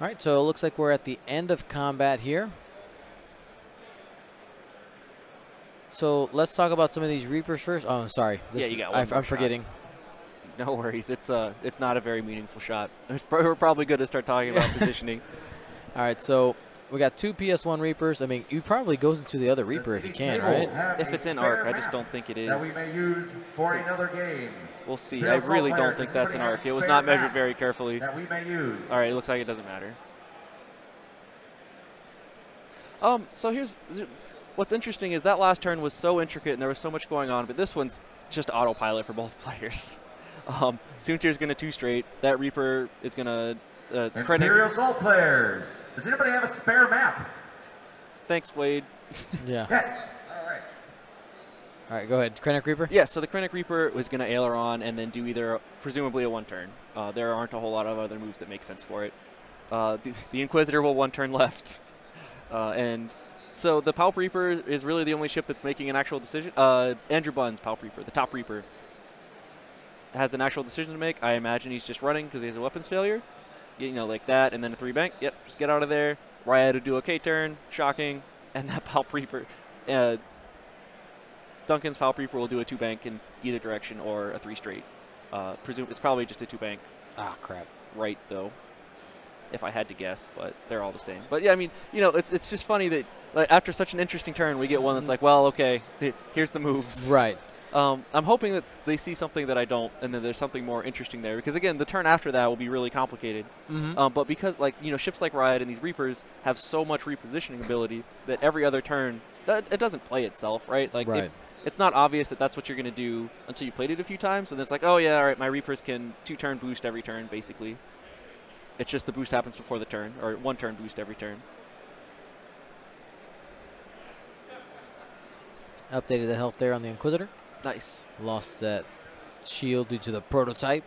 All right, so it looks like we're at the end of combat here. So let's talk about some of these Reapers first. Oh, sorry. Yeah, you got one I, I'm shot. forgetting. No worries. It's uh, it's not a very meaningful shot. It's pro- We're probably good to start talking about positioning. All right, so we got two PS1 Reapers. I mean, you probably goes into the other Reaper if you can, right? If it's in arc, I just don't think it is. That we may use for another game. We'll see. I really don't think that's an arc. It was not measured very carefully. That we may use. All right, it looks like it doesn't matter. Um, so here's what's interesting is that last turn was so intricate and there was so much going on, but this one's just autopilot for both players. Um, is going to two straight. That Reaper is going to uh, Krennic. Imperial Assault players. Does anybody have a spare map? Thanks, Wade. Yeah. Yes. All right. All right, go ahead. Krennic Reaper? Yeah, so the Krennic Reaper was going to aileron and then do either, presumably, a one turn. Uh, there aren't a whole lot of other moves that make sense for it. Uh, the, the Inquisitor will one turn left. Uh, and so the Palp Reaper is really the only ship that's making an actual decision. Uh, Andrew Bunn's Palp Reaper, the top Reaper, has an actual decision to make. I imagine he's just running because he has a weapons failure. You know, like that, and then a three bank. Yep, just get out of there. Ryad to do a K turn, shocking, and that Palp Reaper. Uh, Duncan's Palp Reaper will do a two bank in either direction or a three straight. Uh, presume it's probably just a two bank Ah, crap. right though, if I had to guess, but they're all the same. But yeah, I mean, you know, it's it's just funny that like after such an interesting turn, we get one that's like, well, okay, here's the moves. Right. Um, I'm hoping that they see something that I don't, and then there's something more interesting there. Because again, the turn after that will be really complicated. Mhm. Um, but because like you know, ships like Ryad and these Reapers have so much repositioning ability that every other turn, that it doesn't play itself, right? Like Right. if it's not obvious that that's what you're going to do until you played it a few times, and then it's like, oh yeah, all right, my Reapers can two turn boost every turn, basically. It's just the boost happens before the turn, or one turn boost every turn. Updated the health there on the Inquisitor. Nice. Lost that shield due to the prototype.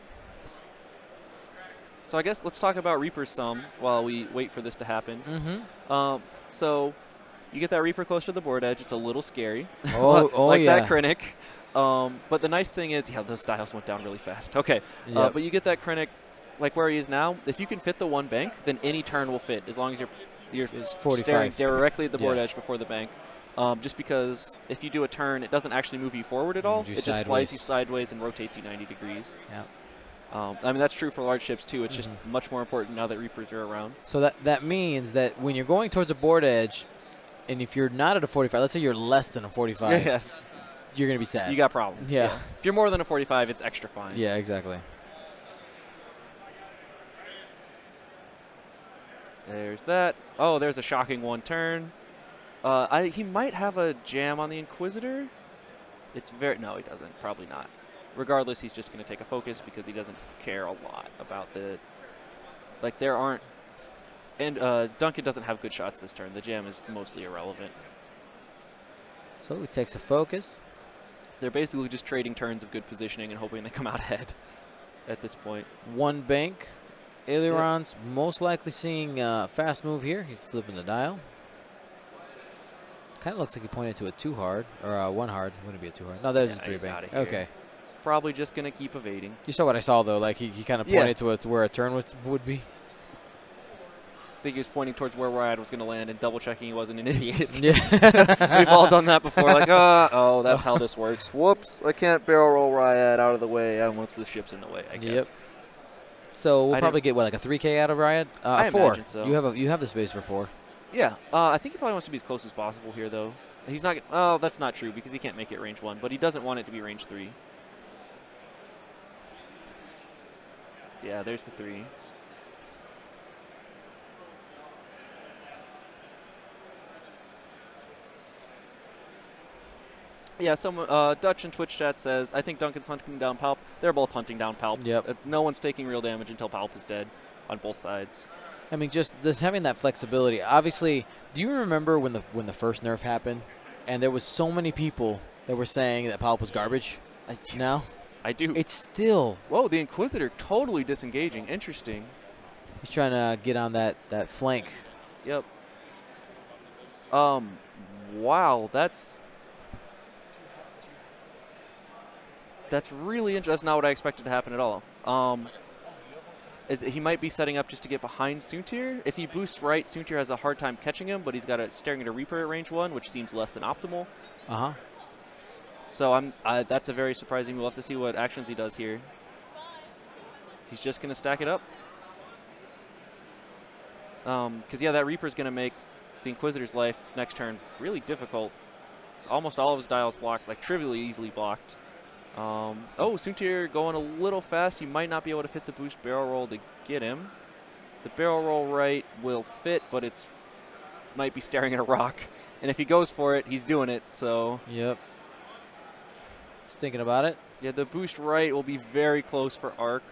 So I guess let's talk about Reapers some while we wait for this to happen. Mm-hmm. Um, so you get that Reaper close to the board edge. It's a little scary. Oh, oh like yeah. that Krennic. Um, but the nice thing is, yeah, those styles went down really fast. Okay. Uh, but you get that Krennic, like where he is now. If you can fit the one bank, then any turn will fit as long as you're you're It's staring 45. directly at the board Yeah. edge before the bank. Um, just because if you do a turn, it doesn't actually move you forward at all. You It just slides you sideways. and rotates you 90 degrees. Yeah. Um, I mean that's true for large ships too. It's just Mhm. much more important now that Reapers are around. So that that means that when you're going towards a board edge, and if you're not at a 45, let's say you're less than a 45, yes, you're gonna be sad. you got problems. Yeah. If you're more than a 45, it's extra fine. yeah, exactly. There's that. Oh, there's a shocking one turn. Uh, I, he might have a jam on the Inquisitor. It's very no, he doesn't. Probably not. Regardless, he's just going to take a focus because he doesn't care a lot about the. Like there aren't, and uh, Duncan doesn't have good shots this turn. The jam is mostly irrelevant. So he takes a focus. They're basically just trading turns of good positioning and hoping they come out ahead. At this point, One bank. Ailerons most likely seeing a fast move here. He's flipping the dial. Kind of looks like he pointed to a two hard or uh, one hard. Wouldn't be a two hard. No, that was Yeah, a three bank. Okay. probably just going to keep evading. You saw what I saw though. Like he, he kind of Yeah. pointed to, it to where a turn would, would be. I think he was pointing towards where Ryad was going to land and double checking he wasn't an idiot. Yeah. We've all done that before. Like, uh, oh, that's how this works. Whoops, I can't barrel roll Ryad out of the way uh, once the ship's in the way. I guess. Yep. So we'll I probably get what like a 3K out of Ryad. Uh, I a four. imagine so. You have a you have the space for four. Yeah. Uh, I think he probably wants to be as close as possible here, though. He's not. Oh, that's not true because he can't make it range one, but he doesn't want it to be range three. Yeah, there's the three. Yeah, some uh, Dutch in Twitch chat says, I think Duncan's hunting down Palp. They're both hunting down Palp. Yep. It's, no one's taking real damage until Palp is dead on both sides. I mean, just this having that flexibility. Obviously, do you remember when the when the first nerf happened, and there was so many people that were saying that Palp was garbage? I Now? I do. It's still Whoa, the Inquisitor totally disengaging. Interesting. He's trying to get on that that flank. Yep. Um, wow, that's that's really interesting. That's not what I expected to happen at all. Um, is he might be setting up just to get behind Soontir. If he boosts right, Soontir has a hard time catching him, but he's got a staring at a Reaper at range one, which seems less than optimal. Uh huh. So I'm uh, that's a very surprising. We'll have to see what actions he does here. He's just going to stack it up. Um, Because, yeah, that Reaper's going to make the Inquisitor's life next turn really difficult. It's almost all of his dials blocked, like trivially easily blocked. Um, oh, Soontir going a little fast. He might not be able to fit the boost barrel roll to get him. The barrel roll right will fit, but it's might be staring at a rock. And if he goes for it, he's doing it. So Yep. Just thinking about it. yeah, the boost right will be very close for arc.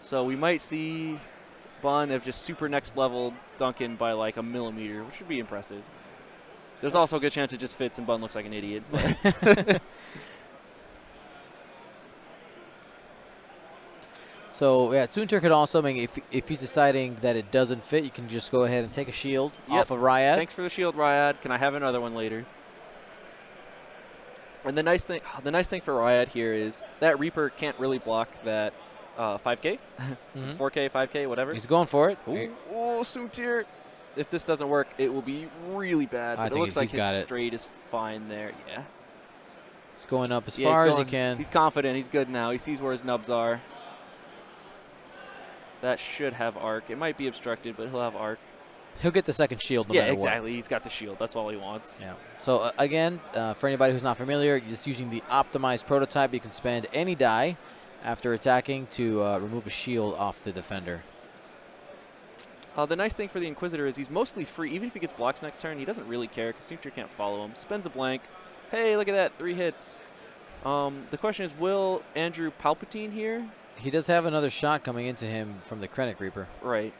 So we might see Bunn have just super next level Duncan by like a millimeter, which would be impressive. There's also a good chance it just fits and Bunn looks like an idiot. So yeah, Soontir could also, I mean, if if he's deciding that it doesn't fit, you can just go ahead and take a shield Yep. off of Ryad. Thanks for the shield, Ryad. Can I have another one later? And the nice thing, the nice thing for Ryad here is that Reaper can't really block that uh, 5K, Mhm. 4K, 5K, whatever. He's going for it. Ooh, ooh, Soontir. If this doesn't work, it will be really bad. I it looks like his it. straight is fine there. Yeah. He's going up as Yeah, far as he can. He's confident. He's good now. He sees where his nubs are. That should have arc. It might be obstructed, but he'll have arc. He'll get the second shield no yeah, matter what. exactly. He's got the shield. That's all he wants. Yeah. So uh, again, uh, for anybody who's not familiar, just using the optimized prototype, you can spend any die after attacking to uh, remove a shield off the defender. Uh, the nice thing for the Inquisitor is he's mostly free. Even if he gets blocks next turn, he doesn't really care because Soontir can't follow him. Spends a blank. Hey, look at that. Three hits. Um, the question is, will Andrew Palpatine here? He does have another shot coming into him from the Krennic Reaper Right.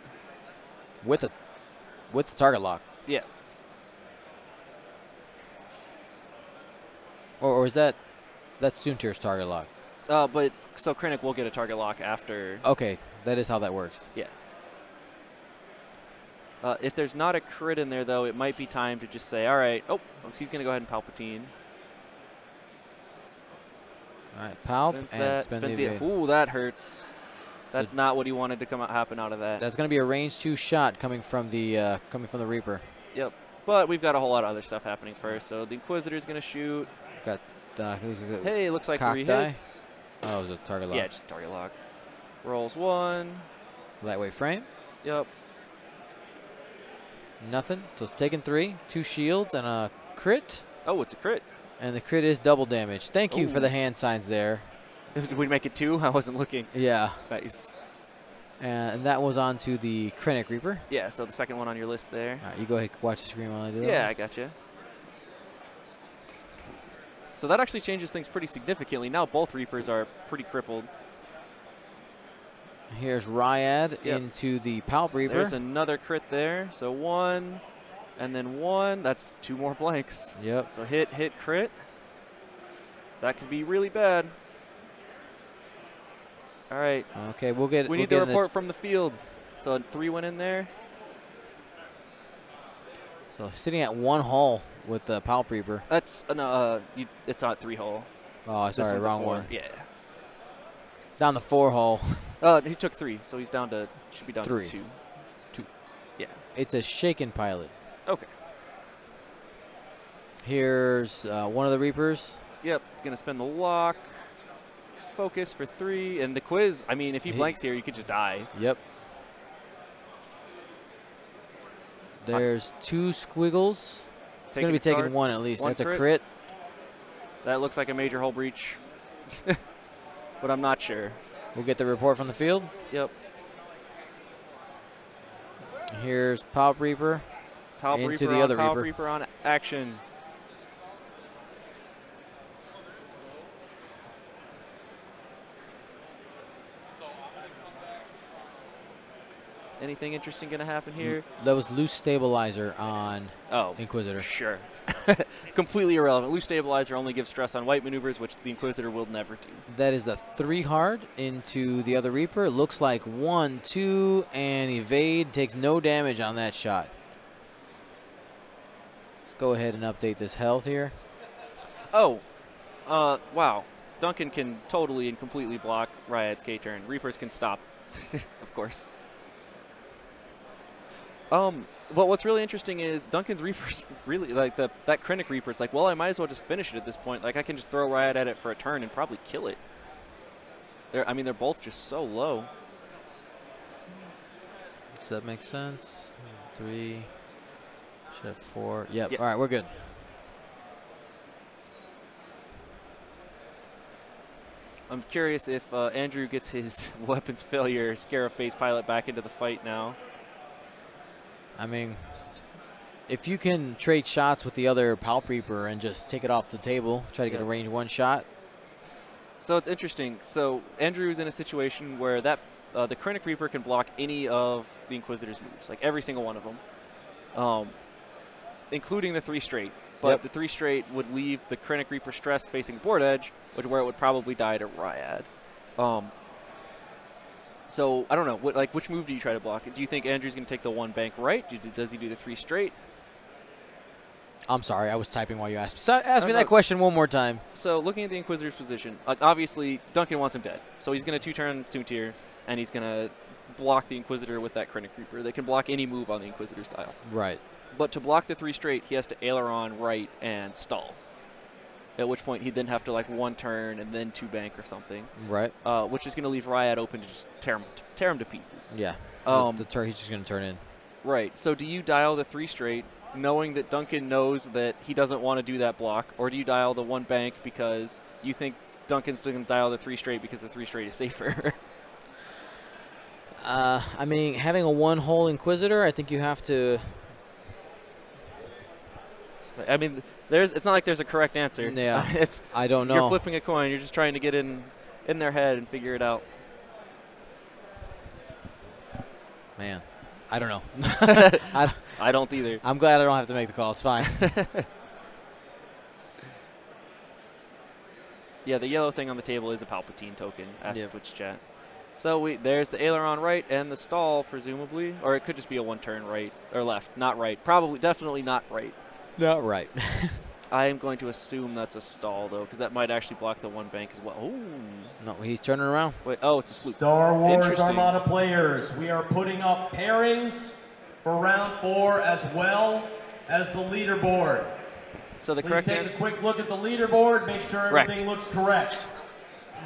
with a with the target lock. Yeah. Or, or is that that's Soontir's target lock? Uh, but so Krennic will get a target lock after. Okay, that is how that works. Yeah. Uh, if there's not a crit in there, though, it might be time to just say, all right, oh, he's going to go ahead and Palpatine. All right, Palp and that, the evade. ooh, that hurts. That's not what he wanted to come out, happen out of that. That's going to be a range two shot coming from the uh, coming from the Reaper. Yep. But we've got a whole lot of other stuff happening first. So the Inquisitor's going to shoot. Got uh, who's Hey, looks like three die? hits. oh, it was a target lock. Yeah, just target lock. Rolls one. Lightweight frame. Yep. Nothing. So it's taking three, two shields, and a crit. Oh, it's a crit. And the crit is double damage. Thank you for the hand signs there. Did we make it two? I wasn't looking. Yeah. Nice. And that was on to the Krennic Reaper. Yeah, so the second one on your list there. Right, you go ahead and watch the screen while I do that. Yeah, I got you. So that actually changes things pretty significantly. Now both Reapers are pretty crippled. Here's Ryad Yep. into the Palp Reaper. There's another crit there. So one, and then one. That's two more blanks. yep. So hit, hit, crit. That could be really bad. All right. Okay, we'll get. We we'll need get the report from the field. So three went in there. so sitting at one hole with the Palp Reaper. That's uh, no, uh, you, it's not three hole. Oh, sorry, wrong one. Yeah. Down the four hole. Uh, he took three, so he's down to should be down Three. to two. Two. Yeah. It's a shaken pilot. Okay. Here's uh, one of the Reapers. Yep. He's gonna spend the lock. Focus for three, and the quiz. I mean, if he He- blanks here, you could just die. Yep. There's two squiggles. It's going to be taking card. one at least. One That's a crit. crit. That looks like a major hull breach, but I'm not sure. We'll get the report from the field. Yep. Here's Palp Reaper. Palp Into Reaper the on other Palp Reaper. Reaper on action. anything interesting going to happen here? That was loose stabilizer on Oh, Inquisitor. sure. Completely irrelevant. Loose stabilizer only gives stress on white maneuvers, which the Inquisitor will never do. That is the three hard into the other Reaper. It looks like one, two, and evade takes no damage on that shot. Let's go ahead and update this health here. Oh, uh, wow. Duncan can totally and completely block Ryad's K turn. Reapers can stop, of course. Um, but what's really interesting is Duncan's Reapers really like the that Krennic Reaper. It's like, well, I might as well just finish it at this point. Like I can just throw Ryad at it for a turn and probably kill it. They're, I mean, they're both just so low. Does that make sense? Three. Should have four. Yep. Yeah. All right, we're good. I'm curious if uh, Andrew gets his weapons failure Scarif base pilot back into the fight now. I mean, if you can trade shots with the other Palp Reaper and just take it off the table, try to get a range one shot. So it's interesting. So Andrew's in a situation where that uh, the Krennic Reaper can block any of the Inquisitor's moves, like every single one of them, um, including the three straight. But Yep. the three straight would leave the Krennic Reaper stressed facing board edge, which where it would probably die to Ryad. Um, so I don't know. What like which move do you try to block? Do you think Andrew's going to take the one bank right? Do, does he do the three straight? I'm sorry, I was typing while you asked. So ask me that question one more time. So looking at the Inquisitor's position, like obviously Duncan wants him dead. So he's going to two-turn Soontir, and he's going to block the Inquisitor with that Krennic Reaper. They can block any move on the Inquisitor's dial. Right. But to block the three straight, he has to aileron right and stall. At which point he'd then have to like one turn and then two bank or something, Right. uh, which is going to leave Ryad open to just tear him, tear him to pieces. Yeah. Um, the, the turn he's just gonna turn in. Right. So do you dial the three straight, knowing that Duncan knows that he doesn't want to do that block, or do you dial the one bank because you think Duncan's going to dial the three straight because the three straight is safer? Uh, I mean, having a one-hole Inquisitor, I think you have to. I mean, there's it's not like there's a correct answer. Yeah. it's I don't know. you're flipping a coin. You're just trying to get in in their head and figure it out. Man, I don't know. I, I don't either. I'm glad I don't have to make the call. It's fine. Yeah, the yellow thing on the table is a Palpatine token. Ask Yep. Twitch chat. So we there's the aileron right and the stall presumably, or it could just be a one turn right or left, not right. Probably, definitely not right. Not right. I am going to assume that's a stall though, because that might actually block the one bank as well. Ooh. no, he's turning around. Wait, oh, it's a sloop. Star Wars Armada players, we are putting up pairings for round four as well as the leaderboard. So the Please correct take a quick look at the leaderboard, make sure Correct. everything looks correct.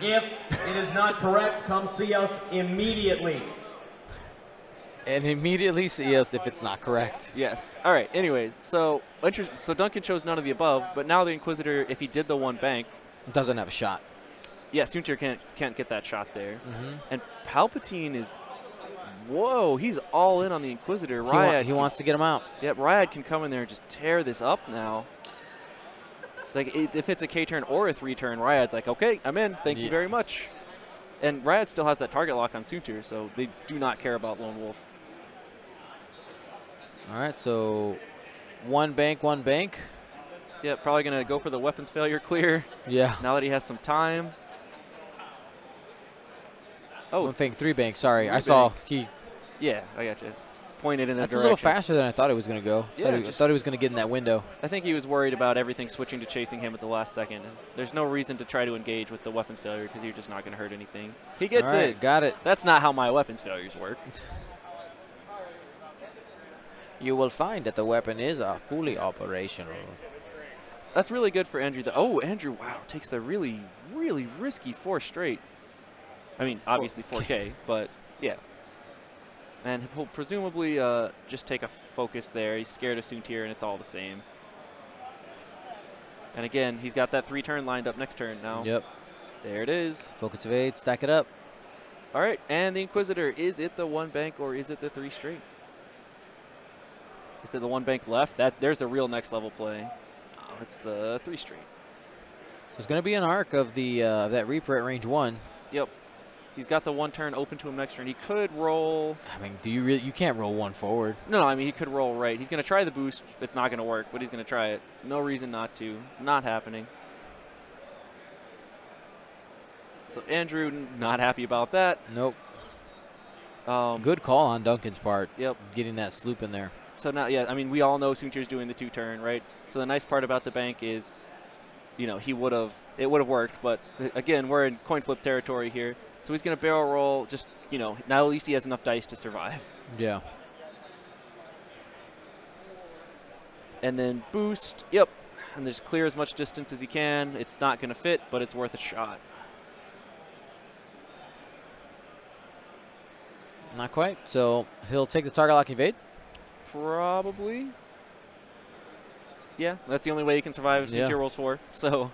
If it is not correct, come see us immediately. And immediately see us if it's not correct. Yes. All right. Anyways, so so Duncan chose none of the above, but now the Inquisitor, if he did the one bank, Doesn't have a shot. yeah, Soontir can't can't get that shot there. Mm-hmm. And Palpatine is, whoa, he's all in on the Inquisitor. He, wa- he wants to get him out. Yep, Ryad can come in there and just tear this up now. Like if it's a K turn or a three turn, Ryad's like, okay, I'm in. Thank you very much. And Ryad still has that target lock on Soontir, so they do not care about Lone Wolf. All right, so one bank, one bank. Yeah, probably gonna go for the weapons failure clear Yeah. now that he has some time. Oh, One thing, three bank. Sorry, I Three saw he. yeah, I got you. Pointed in that direction. That's a little faster than I thought it was going to go. Yeah, thought he, I thought he was going to get in that window. I think he was worried about everything switching to chasing him at the last second. There's no reason to try to engage with the weapons failure because you're just not going to hurt anything. He gets right, it. got it. That's not how my weapons failures work. You will find that the weapon is uh, fully operational. That's really good for Andrew. though. oh, Andrew, wow, takes the really, really risky four straight. I mean, obviously 4K, but yeah. And he'll presumably uh, just take a focus there. He's scared of Soontir, and it's all the same. And again, he's got that three turn lined up next turn now. Yep. There it is. Focus of eight, stack it up. All right, and the Inquisitor, is it the one bank or is it the three straight? Is there the one bank left? That There's the real next level play. Oh, it's the three straight. So it's going to be an arc of the uh, that Reaper at range one. Yep. He's got the one turn open to him next turn. He could roll. I mean, do you really? You can't roll one forward. No, no, I mean he could roll right. He's going to try the boost. It's not going to work, but he's going to try it. No reason not to. Not happening. So Andrew not happy about that. Nope. Um, Good call on Duncan's part. Yep. Getting that sloop in there. So now, yeah, I mean, we all know Soontir's doing the two turn, right? So the nice part about the bank is, you know, he would have, it would have worked, but uh, again, we're in coin flip territory here. So he's going to barrel roll, just, you know, now at least he has enough dice to survive. Yeah. And then boost, yep, and just clear as much distance as he can. It's not going to fit, but it's worth a shot. Not quite. So he'll take the target lock evade. Probably. Yeah, that's the only way you can survive if Yeah. Soontir rolls four. So,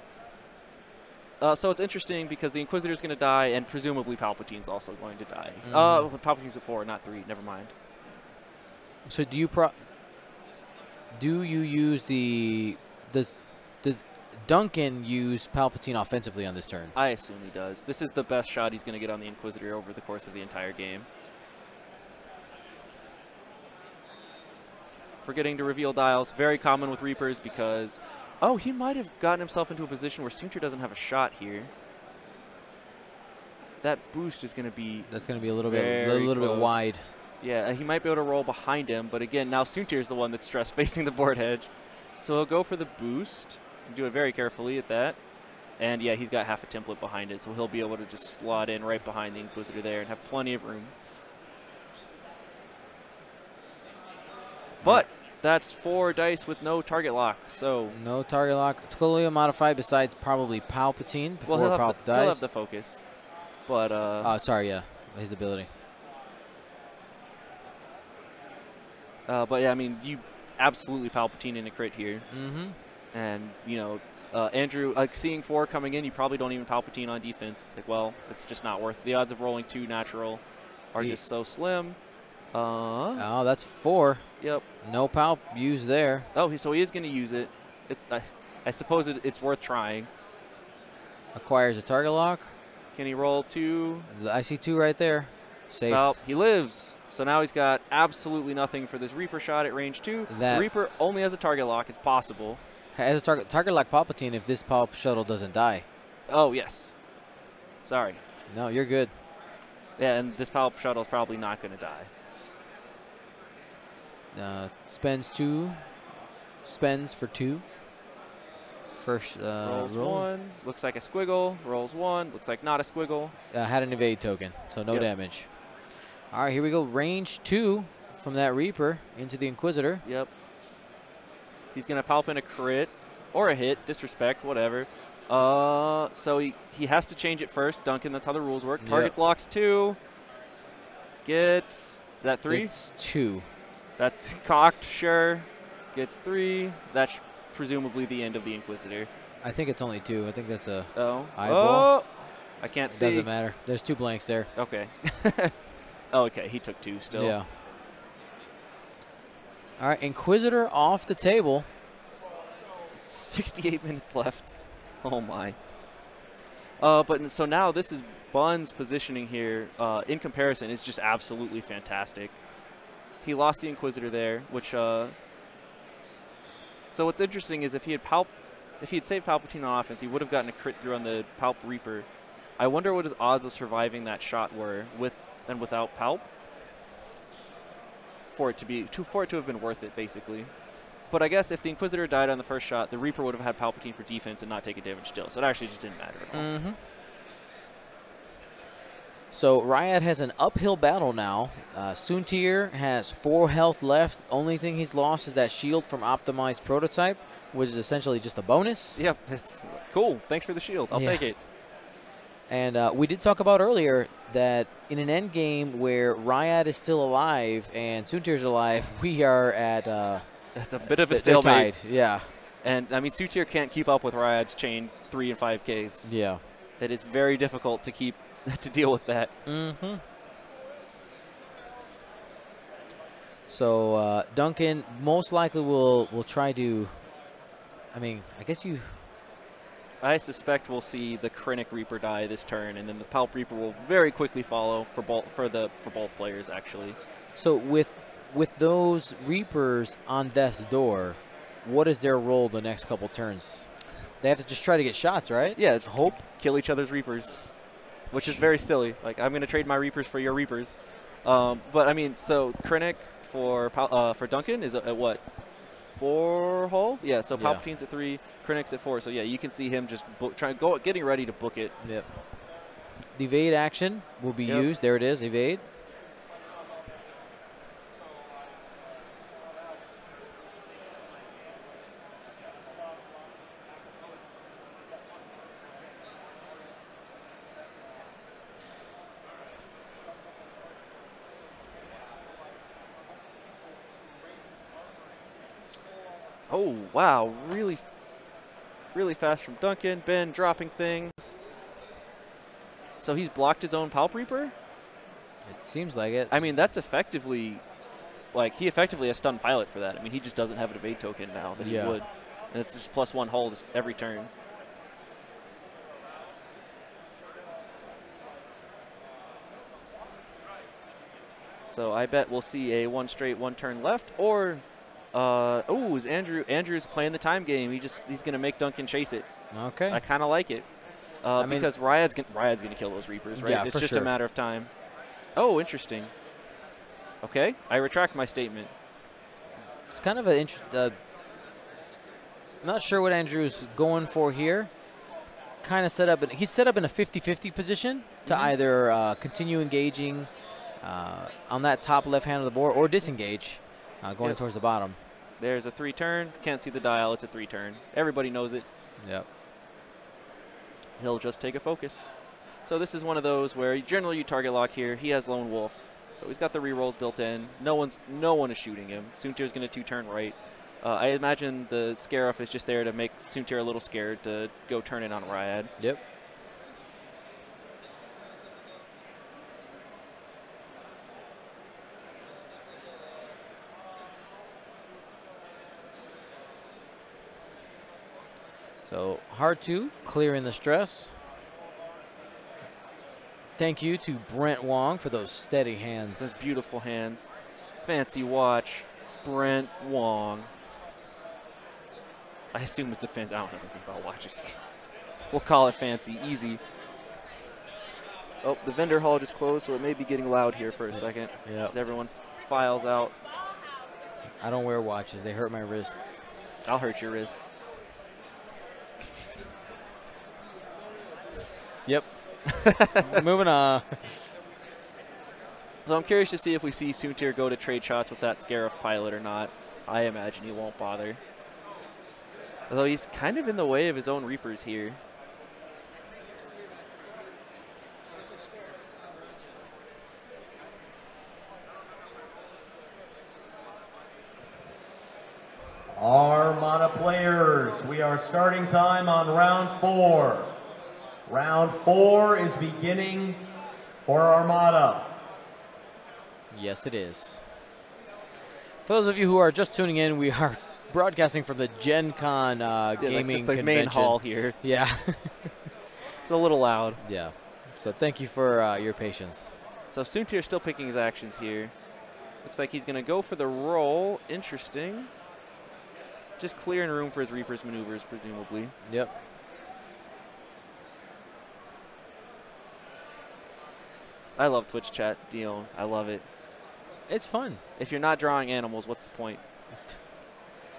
uh, so it's interesting because the Inquisitor's going to die, and presumably Palpatine's also going to die. Uh, Mhm. Palpatine's at four, not three. Never mind. So do you pro? Do you use the does does Duncan use Palpatine offensively on this turn? I assume he does. This is the best shot he's going to get on the Inquisitor over the course of the entire game. Forgetting to reveal dials, very common with Reapers because, oh, he might have gotten himself into a position where Soontir doesn't have a shot here. That boost is going to be, That's going to be a little bit a little bit wide. yeah, he might be able to roll behind him, but again, now Soontir's the one that's stressed facing the board edge. So he'll go for the boost, do it very carefully at that. And yeah, he's got half a template behind it, so he'll be able to just slot in right behind the Inquisitor there and have plenty of room. But that's four dice with no target lock, so No target lock. Totally modified besides probably Palpatine before well Palp the, he'll have dies. the focus. But uh, Oh, sorry, yeah, his ability. uh, but yeah, I mean you absolutely Palpatine in a crit here. Mm-hmm. And, you know, uh, Andrew, like seeing four coming in, you probably don't even Palpatine on defense. It's like, well, it's just not worth The odds of rolling two natural are Ye- just so slim. Uh, Oh, that's four. yep. No Palp used there. Oh, he, so he is going to use it. It's, I, I suppose it, it's worth trying. Acquires a target lock. Can he roll two? I see two right there. Safe. Well, he lives. So now he's got absolutely nothing for this Reaper shot at range two. That- Reaper only has a target lock. It's possible. Has a target target lock Palpatine if this Palp shuttle doesn't die. Oh, yes. Sorry. No, you're good. Yeah, and this Palp shuttle is probably not going to die. Uh, spends two. Spends for two. First uh, rolls roll. one, looks like a squiggle. Rolls one, looks like not a squiggle. Uh, had an evade token, so no Yep. damage. All right, here we go. Range two from that Reaper into the Inquisitor. Yep. He's gonna pop in a crit or a hit, disrespect, whatever. Uh, so he, he has to change it first. Duncan, that's how the rules work. Target Yep. blocks two. Gets is that three? It's two. That's cocked, sure. Gets three. That's presumably the end of the Inquisitor. I think it's only two. I think that's a. Oh. Eyeball? Oh! I can't It see. doesn't matter. There's two blanks there. Okay. oh, okay. He took two still. Yeah. All right, Inquisitor off the table. 68 minutes left. Oh my. Uh, but so now this is Bunn's positioning here. Uh, in comparison, is just absolutely fantastic. He lost the Inquisitor there, which. Uh, so what's interesting is if he had palped, if he had saved Palpatine on offense, he would have gotten a crit through on the Palp Reaper. I wonder what his odds of surviving that shot were with and without Palp. For it to be to for it to have been worth it, basically. But I guess if the Inquisitor died on the first shot, the Reaper would have had Palpatine for defense and not taken damage still. So it actually just didn't matter at all. Mm-hmm. So Ryad has an uphill battle now. Uh, Soontir has four health left. Only thing he's lost is that shield from optimized prototype, which is essentially just a bonus. Yep, it's cool. Thanks for the shield. I'll Yeah. take it. And uh, we did talk about earlier that in an end game where Ryad is still alive and Soontir's alive, we are at uh, That's a bit of a stalemate. tied. Yeah, And I mean, Soontir can't keep up with Ryad's chain three and five Ks. yeah. It is very difficult to keep to deal with that. Mm-hmm. So uh, Duncan most likely will will try to. I mean, I guess you. I suspect we'll see the Krennic Reaper die this turn, and then the Palp Reaper will very quickly follow for both for the for both players actually. So with with those Reapers on death's door, what is their role the next couple turns? They have to just try to get shots, right? Yeah, it's hope kill each other's Reapers, which is very silly. Like I'm gonna trade my Reapers for your Reapers, um, but I mean, so Krennic for uh, for Duncan is at what four hole? Yeah, so Yeah. Palpatine's at three, Krennic's at four. So yeah, you can see him just book, trying go getting ready to book it. Yep. The evade action will be Yep. used. There it is, evade. Oh wow, really, really fast from Duncan. Ben dropping things. So he's blocked his own Palp Reaper. It seems like it. I mean, that's effectively, like, he effectively has stun pilot for that. I mean, he just doesn't have an evade token now that Yeah. he would. And it's just plus one this- every turn. So I bet we'll see a one straight, one turn left, or, uh, oh, is Andrew Andrew's playing the time game? He just he's gonna make Duncan chase it. okay. I kind of like it. Uh, I mean- because Ryad's gonna, going to kill those Reapers, right? Yeah, it's just sure. a matter of time. Oh, interesting. Okay, I retract my statement. It's kind of an interest. Uh, not sure what Andrew's going for here. Kind of set up. In, he's set up in a 50-50 position to Mhm. either uh, continue engaging uh, on that top left hand of the board or disengage, uh, going Yep. towards the bottom. There's a three turn. Can't see the dial. It's a three turn. Everybody knows it. Yep. He'll just take a focus. So this is one of those where generally you target lock here. He has lone wolf, so he's got the rerolls built in. No one's no one is shooting him. Soontir's going to two turn right. Uh, I imagine the Scarif is just there to make Soontir a little scared to go turn in on Ryad. Yep. So hard to clearing the stress. Thank you to Brent Wong for those steady hands. Those beautiful hands. Fancy watch. Brent Wong. I assume it's a fancy. I don't know anything about watches. We'll call it fancy. Easy. Oh, the vendor hall just closed, so it may be getting loud here for a second Yep. as everyone files out. I don't wear watches. They hurt my wrists. I'll hurt your wrists. Yep. Moving on. So I'm curious to see if we see Soontir go to trade shots with that Scarif pilot or not. I imagine he won't bother. Although he's kind of in the way of his own Reapers here. Armada players, we are starting time on round four. Round four is beginning for Armada. Yes, it is. For those of you who are just tuning in, we are broadcasting from the Gen Con uh, Yeah, like gaming just the convention. main hall here. Yeah, It's a little loud. yeah. So thank you for uh, your patience. So Soontir's still picking his actions here. Looks like he's going to go for the roll. Interesting. Just clearing room for his Reaper's maneuvers, presumably. Yep. I love Twitch chat, Dion. I love it. It's fun. If you're not drawing animals, what's the point?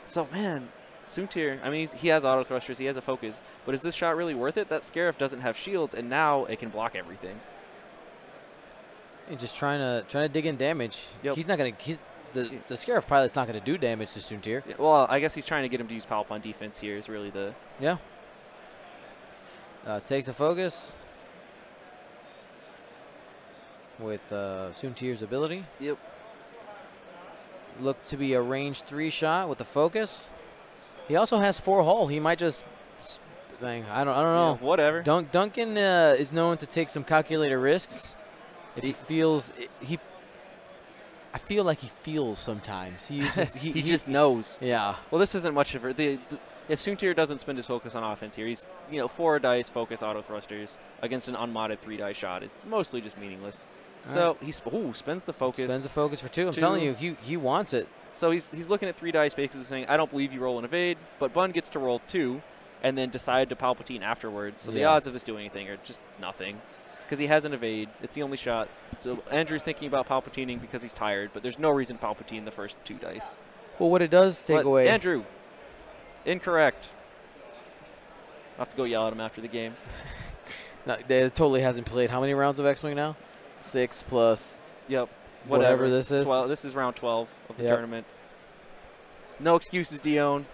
So, man, Soontir, I mean, he's, he has auto thrusters, he has a focus, but is this shot really worth it? That Scarif doesn't have shields, and now it can block everything. He's just trying to trying to dig in damage. Yep. He's not gonna. He's the the Scarif pilot's not gonna do damage to Soontir. Yeah, well, I guess he's trying to get him to use Palp on defense here, is really the. Yeah. Uh, takes a focus with uh, Soontir's ability. Yep. Look to be a range three shot with the focus. He also has four hull. He might just. Bang. I don't. I don't know. Yeah, whatever. Dunk, Duncan uh, is known to take some calculated risks. If he feels he, I feel like he feels sometimes. He uses he, he, just knows. yeah Well, this isn't much of a. The, the, if Soontir doesn't spend his focus on offense here, he's you know four dice focus auto thrusters against an unmodded three die shot is mostly just meaningless. So he's ooh spends the focus. Spends the focus for two. I'm Two. telling you, he he wants it. So he's he's looking at three dice, basically saying, "I don't believe you roll an evade," but Bunn gets to roll two, and then decide to Palpatine afterwards. So the odds of this doing anything are just nothing, because he has an evade. It's the only shot. So Andrew's thinking about Palpatining because he's tired, but there's no reason to Palpatine the first two dice. Well, what it does take But away. Andrew, incorrect. I'll have to go yell at him after the game. No, they totally hasn't played. How many rounds of X-wing now? Six plus. Yep. Whatever Whatever, this is. 12, this is round 12 of the Yep. tournament. No excuses, Dion.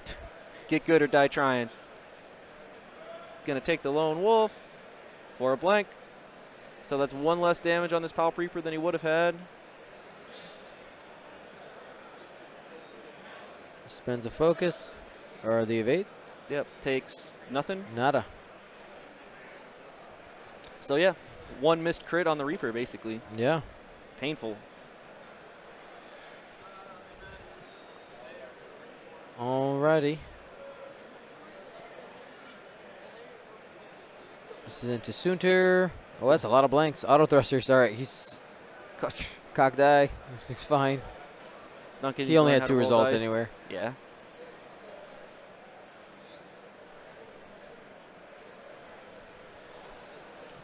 Get good or die trying. He's Going to take the lone wolf for a blank. So that's one less damage on this Palp Reaper than he would have had. Spends a focus, or the evade. Yep, takes nothing. Nada. So yeah, one missed crit on the Reaper, basically. Yeah. Painful. Alrighty. This is into Soontir. Oh, that's a lot of blanks. Auto thrusters. All right, he's cocked cock die. He's fine. Duncan, He only had two results dice. anywhere. Yeah.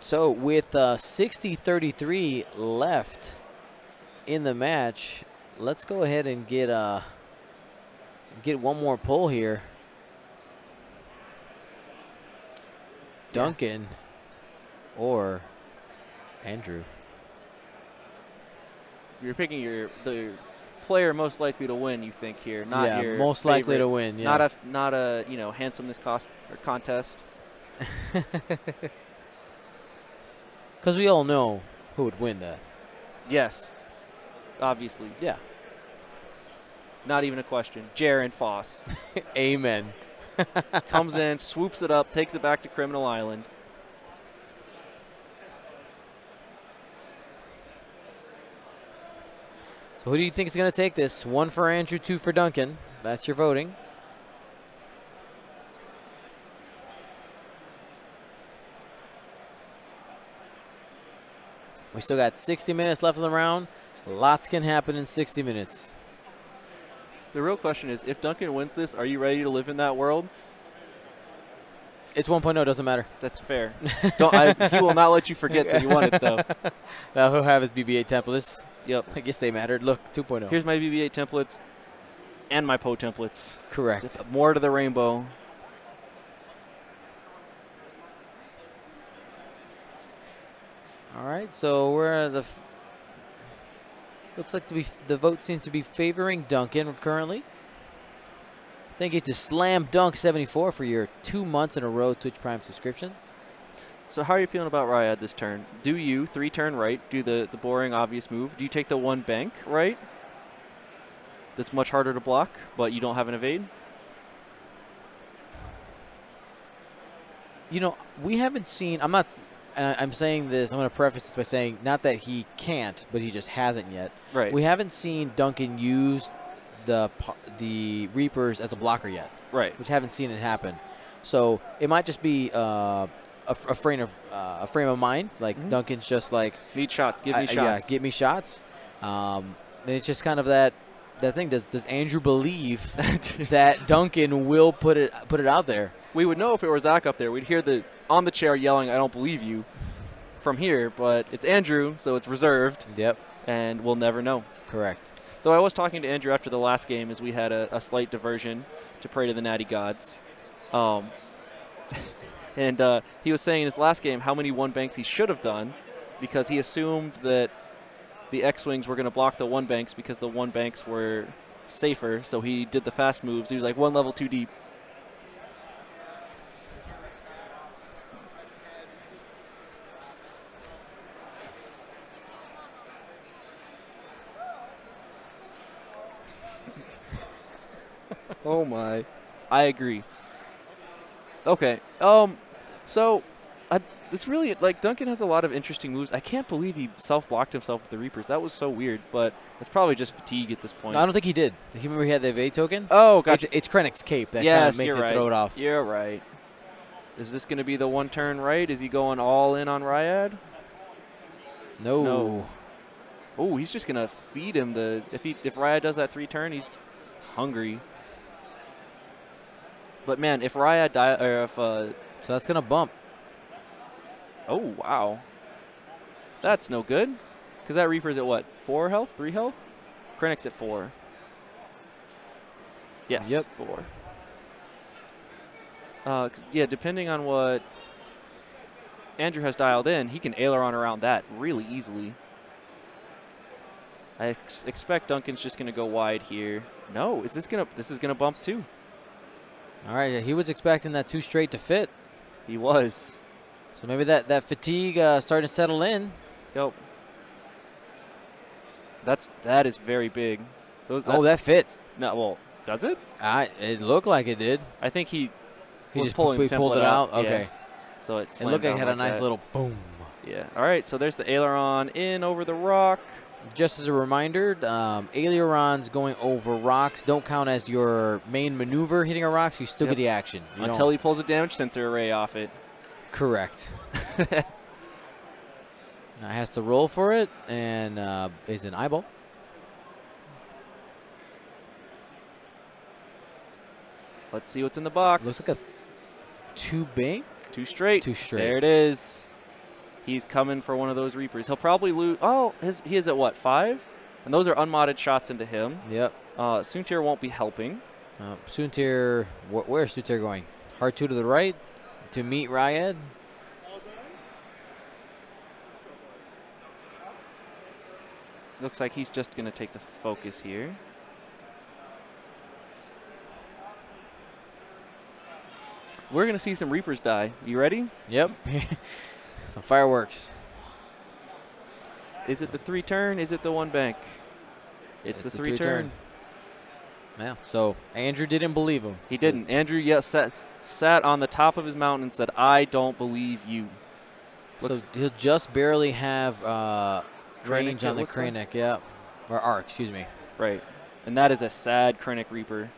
So with uh, 60-33 left in the match, let's go ahead and get uh get one more pull here. Duncan or Andrew. You're picking your the player most likely to win. You think here, not yeah, your most likely to win. Yeah. Not a not a you know handsomeness cost or contest. Because we all know who would win that. Yes, obviously, Yeah. not even a question. Jaron Foss Amen. comes in, swoops it up, takes it back to Criminal Island. So who do you think is going to take this? One for Andrew, two for Duncan. That's your voting. We still got 60 minutes left in the round. Lots can happen in 60 minutes. The real question is, if Duncan wins this, are you ready to live in that world? It's 1.0, doesn't matter. That's fair. Don't, I, he will not let you forget that you won it, though. Now he'll have his BB-8 templates. Yep. I guess they mattered. Look, oh. 2.0. Here's my BB-8 templates and my Poe templates. Correct. Just more to the rainbow. All right, so we're at the. F- looks like to be the vote seems to be favoring Duncan currently. Thank you to Slam Dunk 74 for your two months in a row Twitch Prime subscription. So how are you feeling about Ryad this turn? Do you three turn right, do the, the boring obvious move? Do you take the one bank right? That's much harder to block, but you don't have an evade? You know, we haven't seen. I'm not. I'm saying this. I'm going to preface this by saying not that he can't, but he just hasn't yet. Right. We haven't seen Duncan use the the Reapers as a blocker yet. right. which haven't seen it happen. So it might just be uh, a, a frame of uh, a frame of mind. Like Mhm. Duncan's just like, Need shots. Give me I- shots. yeah, get me shots. Um, and it's just kind of that that thing. Does does Andrew believe that Duncan will put it put it out there? we would know if it were Zach up there. We'd hear the on the chair yelling, "I don't believe you," from here. But it's Andrew, so it's reserved, Yep, and we'll never know. correct. Though I was talking to Andrew after the last game as we had a, a slight diversion to pray to the natty gods. Um, and uh, he was saying in his last game how many one banks he should have done because he assumed that the X Wings were going to block the one banks because the one banks were safer. So he did the fast moves. He was like one level too deep. Oh my. I agree. Okay. Um so I this really like Duncan has a lot of interesting moves. I can't believe he self-blocked himself with the Reapers. That was so weird, but it's probably just fatigue at this point. I don't think he did. You remember he had the evade token? oh, It's, gotcha. it's Krennic's cape that kind yes, of makes you're it right. throw it off. You're right. Is this going to be the one turn right? Is he going all in on Ryad? No. No. Oh, he's just gonna feed him the if he if Ryad does that three turn, he's hungry. But man, if Ryad die or if uh So that's gonna bump. oh wow, that's no good, because that Reaper's at what four health, three health, Krennic's at four. Yes. Yep. Four. Uh, 'cause- yeah, depending on what Andrew has dialed in, he can aileron around that really easily. I ex- expect Duncan's just going to go wide here. No, is this going to this is going to bump too? All right, yeah, he was expecting that two straight to fit. He was. So maybe that that fatigue uh, starting to settle in. Yep. That's that is very big. Those oh, that fits. no, well, does it? I it looked like it did. I think he He was pulling pulled it out. out, yeah. Okay. so it It looked like it had a nice that. little boom. Yeah. All right, so there's the aileron in over the rock. Just as a reminder, um, ailerons going over rocks don't count as your main maneuver hitting a rock, so you still Yep. get the action. You until don't- he pulls a damage sensor array off it. correct. now has to roll for it, and uh, is an eyeball. Let's see what's in the box. Looks like a two bank. two straight. Two straight. There it is. He's coming for one of those Reapers. He'll probably lose. Oh, his, he is at what five? And those are unmodded shots into him. Yep. Uh, Soontir won't be helping. Uh, Soontir, wh- where's Soontir going? Hard two to the right to meet Ryad. Looks like he's just going to take the focus here. We're going to see some Reapers die. You ready? Yep. Some fireworks. Is it the three turn? Is it the one bank? It's, It's the three, three-turn. turn. Yeah. So Andrew didn't believe him. He So- didn't. Andrew yes, sat, sat on the top of his mountain and said, I don't believe you. So he'll just barely have uh, range on the looks like. Yeah. Or arc, excuse me. Right. And that is a sad Krennic Reaper.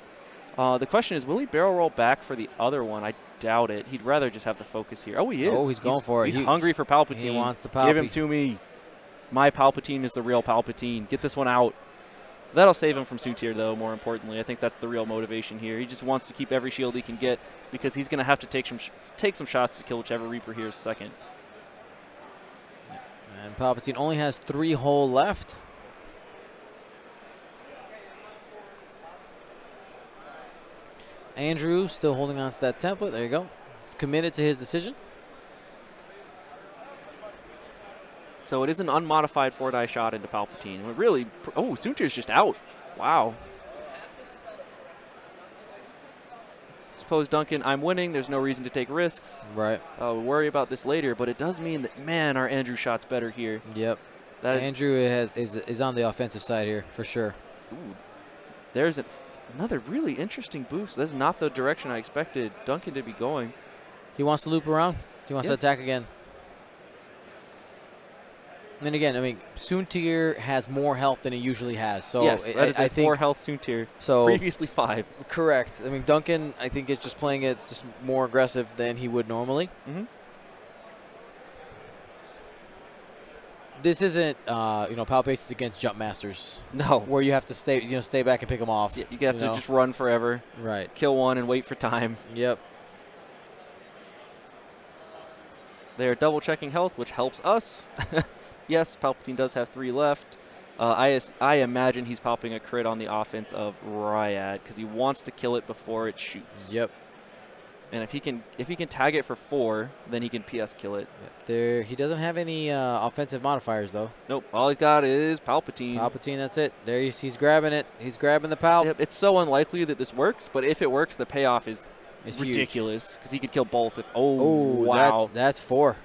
Uh, the question is, will he barrel roll back for the other one? I doubt it. He'd rather just have the focus here. Oh, he is. Oh, he's going for it. He's hungry for Palpatine. He wants the Palpatine. Give him to me. My Palpatine is the real Palpatine. Get this one out. That'll save him from Soontir, though, more importantly. I think that's the real motivation here. He just wants to keep every shield he can get because he's going to have to take some, sh- take some shots to kill whichever Reaper here is second. And Palpatine only has three hole left. Andrew still holding on to that template. There you go. He's committed to his decision. So it is an unmodified four die shot into Palpatine. It really, oh, Soontir's just out. Wow. Suppose Duncan, I'm winning. There's no reason to take risks. Right. Uh, we'll worry about this later, but it does mean that man, our Andrew shot's better here. Yep. That is, Andrew has is is on the offensive side here for sure. ooh, there's an, another really interesting boost. That's not the direction I expected Duncan to be going. He wants to loop around. He wants Yeah. to attack again. And again, I mean, Soontir has more health than he usually has. So yes, I, that is I a think four health Soontir. so. Previously five. Correct. I mean, Duncan, I think, is just playing it just more aggressive than he would normally. Mhm. This isn't, uh, you know, Palpations against Jump Masters, No. where you have to stay, you know, stay back and pick them off. Yeah, you have to know? just run forever, right. kill one, and wait for time. Yep. They are double checking health, which helps us. yes, Palpatine does have three left. Uh, I, I imagine he's popping a crit on the offense of Ryad because he wants to kill it before it shoots. Yep. And if he can if he can tag it for four, then he can PS kill it. yep. There, he doesn't have any uh, offensive modifiers though. Nope. All he's got is Palpatine. Palpatine, that's it. There, he's, he's grabbing it. He's grabbing the Pal. Yep, it's so unlikely that this works, but if it works, the payoff is It's ridiculous because he could kill both. If oh, Oh, wow. that's that's four.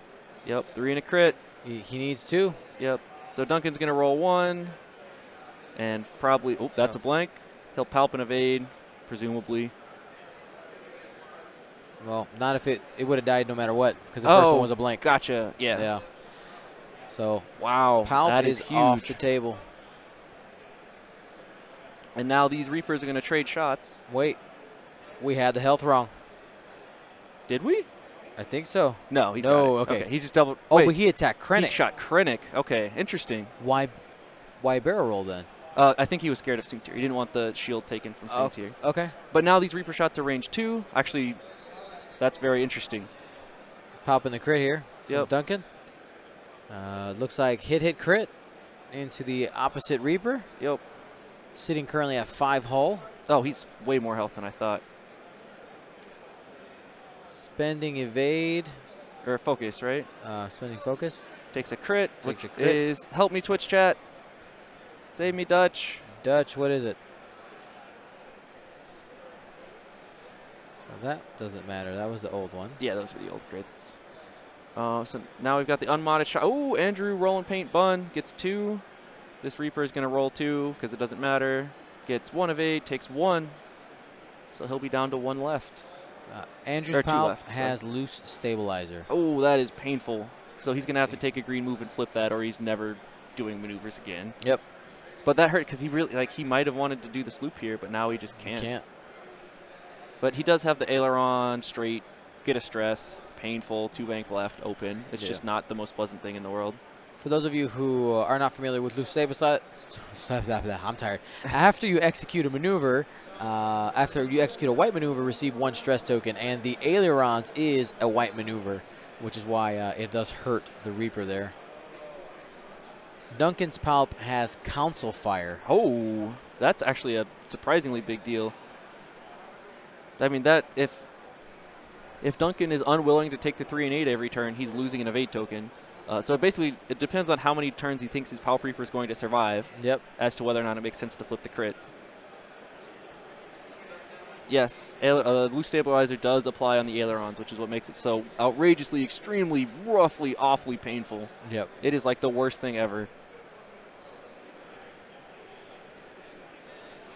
Yep, three and a crit. He, he needs two. Yep. So Duncan's gonna roll one, and probably oh that's Oh. a blank. He'll palp and evade, presumably. Well, not if it it would have died no matter what because the first one was a blank. Gotcha. Yeah. Yeah. So Wow. Palp that is off the table. and now these Reapers are going to trade shots. Wait, we had the health wrong. Did we? I think so. No, he's No, got it. okay. He's just double. Oh, wait, but he attacked he Krennic. shot Krennic. Okay, interesting. Why, why barrel roll then? Uh, I think he was scared of Soontir. He didn't want the shield taken from Oh. Soontir. Okay. But now these Reaper shots are range two. Actually, that's very interesting. Popping the crit here from Yep. Duncan. Uh, looks like hit, hit, crit into the opposite Reaper. Yep. Sitting currently at five hull. Oh, he's way more health than I thought. Spending evade. Or focus, right? Uh, spending focus. Takes a crit, Takes a crit. is help me Twitch chat. Save me Dutch. Dutch, what is it? So that doesn't matter. That was the old one. Yeah, those were the old grids. Uh, so now we've got the unmodded shot. Oh, Andrew rolling paint bun gets two. This Reaper is going to roll two because it doesn't matter. Gets one of eight, takes one. So he'll be down to one left. Uh, Andrew's Palp left, has loose stabilizer. Oh, that is painful. So he's going to have to take a green move and flip that, or he's never doing maneuvers again. Yep. But that hurt because he really like he might have wanted to do the sloop here, but now he just can't. Can't. But he does have the aileron straight, get a stress, painful, two bank left, open. It's Yeah. just not the most pleasant thing in the world. For those of you who are not familiar with loose stabilizer, I'm tired. After you execute a maneuver, uh, after you execute a white maneuver, receive one stress token, and the ailerons is a white maneuver, which is why uh, it does hurt the Reaper there. Duncan's Palp has Console Fire. Oh, that's actually a surprisingly big deal. I mean that if if Duncan is unwilling to take the three and eight every turn, he's losing an evade token. Uh, so basically, it depends on how many turns he thinks his Palp Reaper is going to survive Yep. as to whether or not it makes sense to flip the crit. Yes, uh, loose stabilizer does apply on the ailerons, which is what makes it so outrageously, extremely, roughly, awfully painful. Yep. It is like the worst thing ever.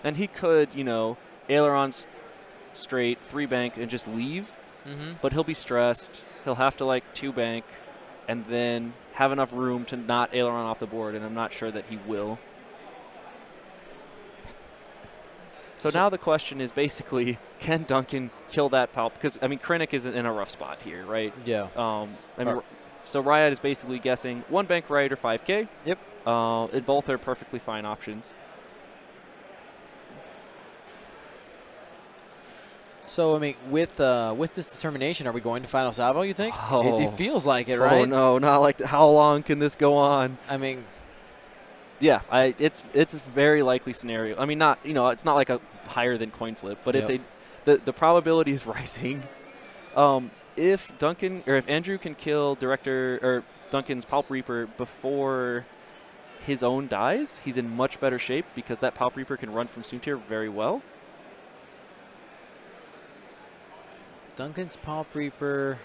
And he could, you know, ailerons straight, three bank, and just leave, Mm-hmm. but he'll be stressed. He'll have to like two bank, and then have enough room to not aileron off the board, and I'm not sure that he will. So, So- now the question is basically, can Duncan kill that palp? Because I mean, Krennic is in a rough spot here, right? Yeah. Um, I mean, Or- so Ryad is basically guessing one bank right or 5K. Yep. Uh, and both are perfectly fine options. So I mean, with uh, with this determination, are we going to final salvo? You think? It, Oh. it feels like it, right? Oh no, not like how long can this go on? I mean, Yeah, I it's it's a very likely scenario. I mean, not you know, it's not like a higher than coin flip, but it's a the the probability is rising. Um, if Duncan or if Andrew can kill director or Duncan's Palp Reaper before his own dies, he's in much better shape because that Palp Reaper can run from Soontir very well. Duncan's Palp Reaper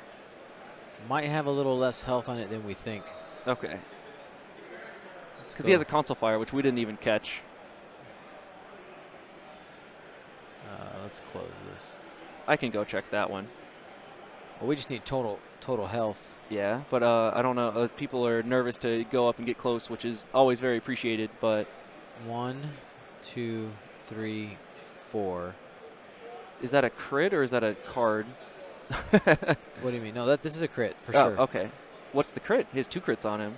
might have a little less health on it than we think. Okay. Let's Because he has a console fire, which we didn't even catch. Uh, let's close this. I can go check that one. Well, we just need total total health. Yeah, but uh, I don't know. Uh, people are nervous to go up and get close, which is always very appreciated. But One, two, three, four. Is that a crit or is that a card? What do you mean? No, that this is a crit for oh, sure. okay. What's the crit? He has two crits on him.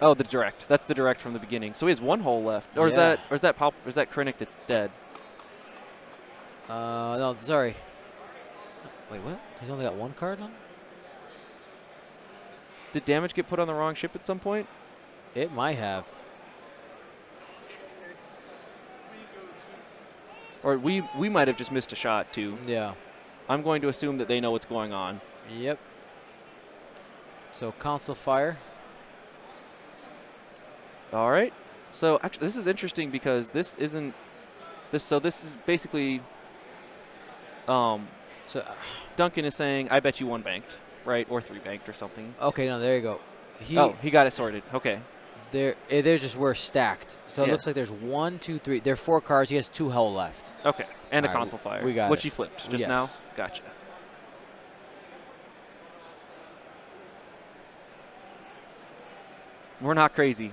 Oh, the direct. That's the direct from the beginning. So he has one hole left. Or is Yeah. that or is that Palp, or is that Krennic that's dead? Uh, no, sorry. Wait, what? He's only got one card on. Did damage get put on the wrong ship at some point? It might have. Or we we might have just missed a shot too. Yeah. I'm going to assume that they know what's going on. Yep. So console fire. All right. So actually, this is interesting because this isn't this. So this is basically, um, So uh, Duncan is saying, "I bet you one banked, right, or three banked, or something." okay, no, there you go. He oh, he got it sorted. Okay. They're eh, they're just we're stacked. So it Yeah. looks like there's one, two, three. There are four cards. He has two hell left. Okay, and a All right, console fire. we got Which it. he flipped just now. Yes. Gotcha. We're not crazy.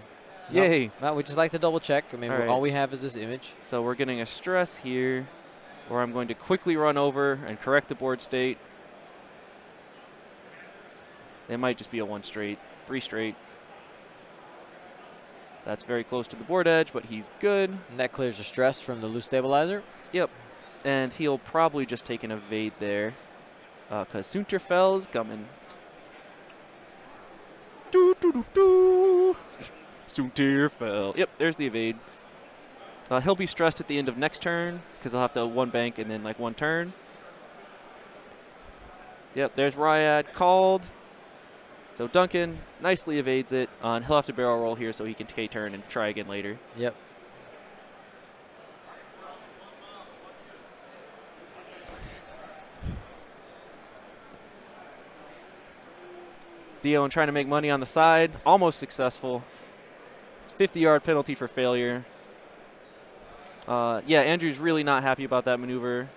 No. Yay. Well, we just like to double check. I mean, All we- all we have is this image. So we're getting a stress here, where I'm going to quickly run over and correct the board state. It might just be a one straight, three straight. That's very close to the board edge, but he's good. And that clears the stress from the loose stabilizer. Yep. And he'll probably just take an evade there. Because Soontir Fel is coming. Doo, doo, doo, doo. Soontir Fel. Yep, there's the evade. Uh, he'll be stressed at the end of next turn because he'll have to one bank and then like one turn. Yep, there's Ryad called. So Duncan nicely evades it. Uh, and he'll have to barrel roll here so he can take a turn and try again later. Yep. Dion trying to make money on the side, almost successful. 50 yard penalty for failure. Uh, yeah, Andrew's really not happy about that maneuver.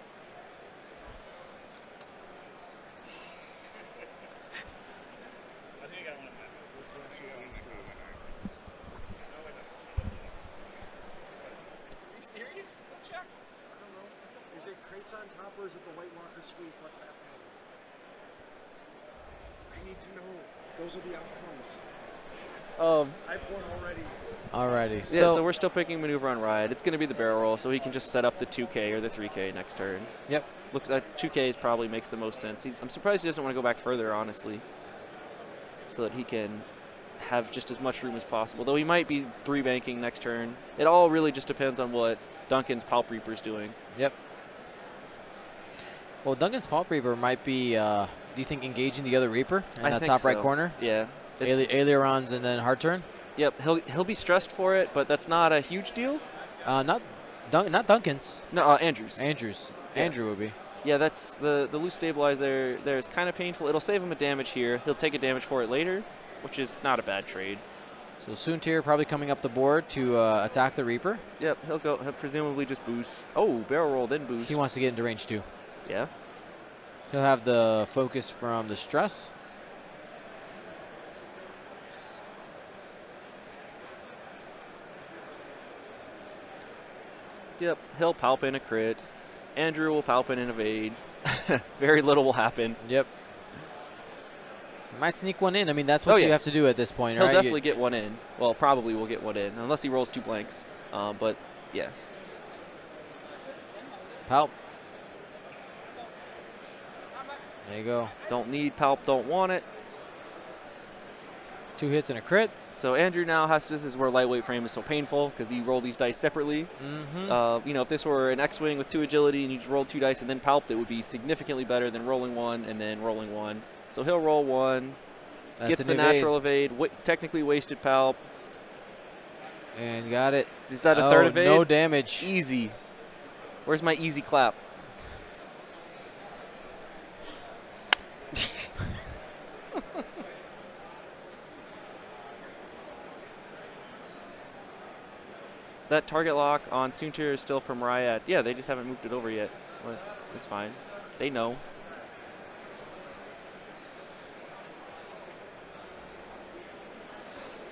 Is it crates on top or is it the White Walker suite? What's happening? I need to know. Those are the outcomes. Um, I've won already. Alrighty. yeah, So, so we're still picking maneuver on ride. It's going to be the barrel roll, so he can just set up the 2K or the 3K next turn. yep. Looks like 2Ks probably makes the most sense. He's, I'm surprised he doesn't want to go back further, honestly, so that he can have just as much room as possible. Though he might be three banking next turn. It all really just depends on what Duncan's Palp Reaper's doing. Yep. Well, Duncan's Palp Reaper might be. Uh, do you think engaging the other Reaper in I that top right corner? Yeah. Ali- Ailerons and then hard turn. Yep, he'll he'll be stressed for it, but that's not a huge deal. Uh, not, Dun- not Duncan's. No, uh, Andrews. Andrews. Yeah. Andrew would be. yeah, that's the the loose stabilizer there. There is kind of painful. It'll save him a damage here. He'll take a damage for it later, which is not a bad trade. So Soontir probably coming up the board to uh, attack the Reaper. Yep, he'll go he'll presumably just boost. Oh, barrel roll then boost. He wants to get into range two. yeah. He'll have the focus from the stress. Yep, he'll palp in a crit. Andrew will palp in an evade. Very little will happen. Yep. Might sneak one in. I mean, that's what Oh, you have to do at this point, He'll right? You- definitely get one in. Well, probably will get one in, unless he rolls two blanks. Um, but yeah, Palp. There you go. don't need palp, don't want it. Two hits and a crit. So Andrew now has to. This is where lightweight frame is so painful because you roll these dice separately. Mm-hmm. Uh, you know, if this were an X-wing with two agility and you just rolled two dice and then palp, it would be significantly better than rolling one and then rolling one. So he'll roll one, That's gets the natural evade, wa technically wasted palp. And got it. Is that a oh, third evade? No damage. Easy. Where's my easy clap? that target lock on Soontir is still from Ryad. Yeah, they just haven't moved it over yet. Well, it's fine. They know.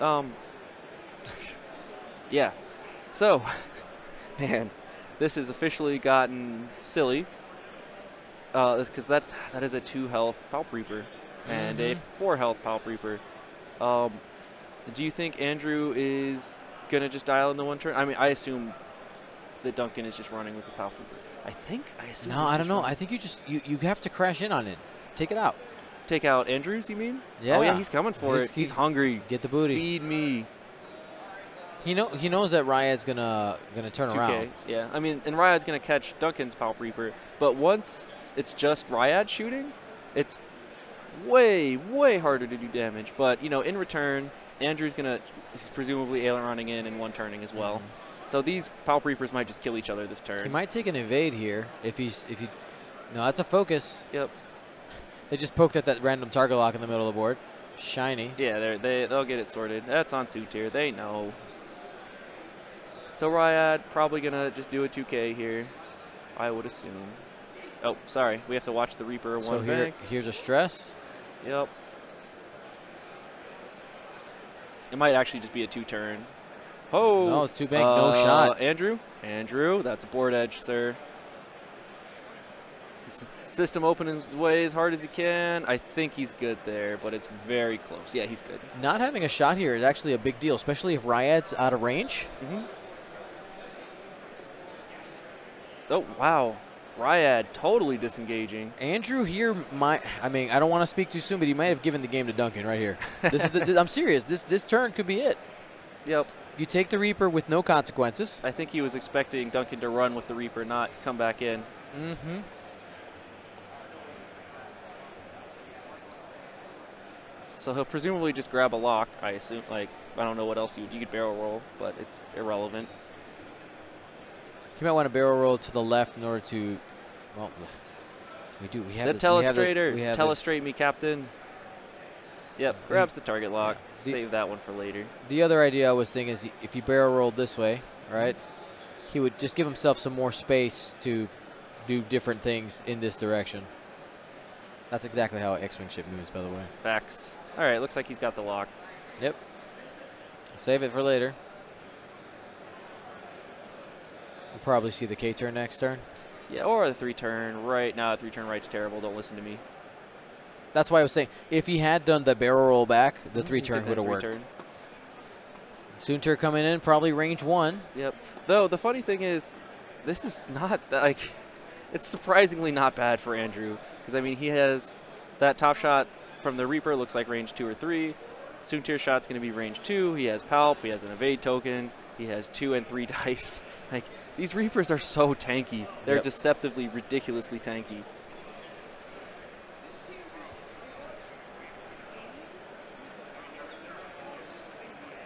Um. yeah. So, man, this has officially gotten silly. Uh, because that that is a two health Palp Reaper and a Mhm. four health Palp Reaper. Um, do you think Andrew is gonna just dial in the one turn? I mean, I assume that Duncan is just running with the Palp Reaper. I think I assume. No, I don't know. running- I think you just you, you have to crash in on it. Take it out. take out Andrews. You mean? Yeah. Oh yeah, he's coming for He's- it. He's hungry. Get the booty. Feed me. He know he knows that Ryad's gonna gonna turn 2K. around. Yeah, I mean, and going to catch Duncan's Palp Reaper, but once it's just Ryad shooting, it's way, way harder to do damage. But, you know, in return, Andrew's going to, he's presumably aileroning in and one turning as well. Mm-hmm. So these Palp Reapers might just kill each other this turn. He might take an evade here if he's if he. No, that's a focus. Yep. They just poked at that random target lock in the middle of the board. Shiny. Yeah, they're, they they'll get it sorted. That's on Soontir. They know. So Ryad probably gonna just do a 2K here, I would assume. Oh, sorry. We have to watch the Reaper So one here, bank. here's a stress. Yep. It might actually just be a two-turn. Oh. No, two bank, no uh, shot. Andrew, Andrew, that's a board edge, sir. System opening his way as hard as he can. I think he's good there, but it's very close. Yeah, he's good. Not having a shot here is actually a big deal, especially if Ryad's out of range. Oh, wow. Ryad totally disengaging. Andrew here might. I mean, I don't want to speak too soon, but he might have given the game to Duncan right here. This is. The, I'm serious. This this turn could be it. Yep. You take the Reaper with no consequences. I think he was expecting Duncan to run with the Reaper, not come back in. Mm-hmm. So he'll presumably just grab a lock, I assume. Like, I don't know what else you would. You could barrel roll, but it's irrelevant. You might want to barrel roll to the left in order to. Well, we do. We have the the, we have the- telestrator. we have the- Telestrate me, Captain. Yep, mm-hmm. grabs the target lock. The- Save that one for later. The other idea I was thinking is if you barrel rolled this way, right, he would just give himself some more space to do different things in this direction. That's exactly how X-Wing ship moves, by the way. Facts. All right, looks like he's got the lock. Yep. Save it for later. We'll probably see the K turn next turn. Yeah, or the three turn right. now. three turn right's terrible. Don't listen to me. That's why I was saying if he had done the barrel roll back, the mm, three turn would have worked. turn. Coming in, probably range one. Yep. Though the funny thing is, this is not that, like, it's surprisingly not bad for Andrew because I mean he has that top shot from the Reaper looks like range two or three. Soontir shot's going to be range two. He has Palp. He has an evade token. He has two and three dice. Like these Reapers are so tanky. They're Yep. deceptively, ridiculously tanky.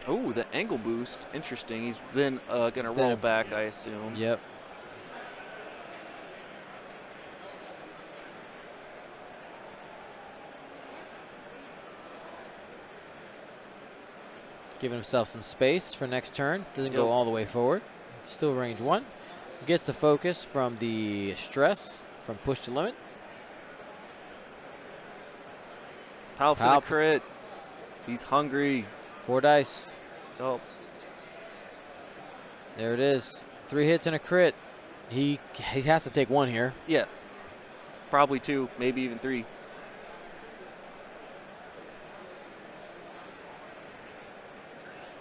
Oh, the angle boost. Interesting. He's then uh, going to roll back, I assume. Yep. Giving himself some space for next turn. Doesn't go all the way forward. Still range one. Gets the focus from the stress from push to limit. Palp's in a crit. He's hungry. Four dice. Oh, There it is. Three hits and a crit. He he has to take one here. yeah. Probably two, maybe even three.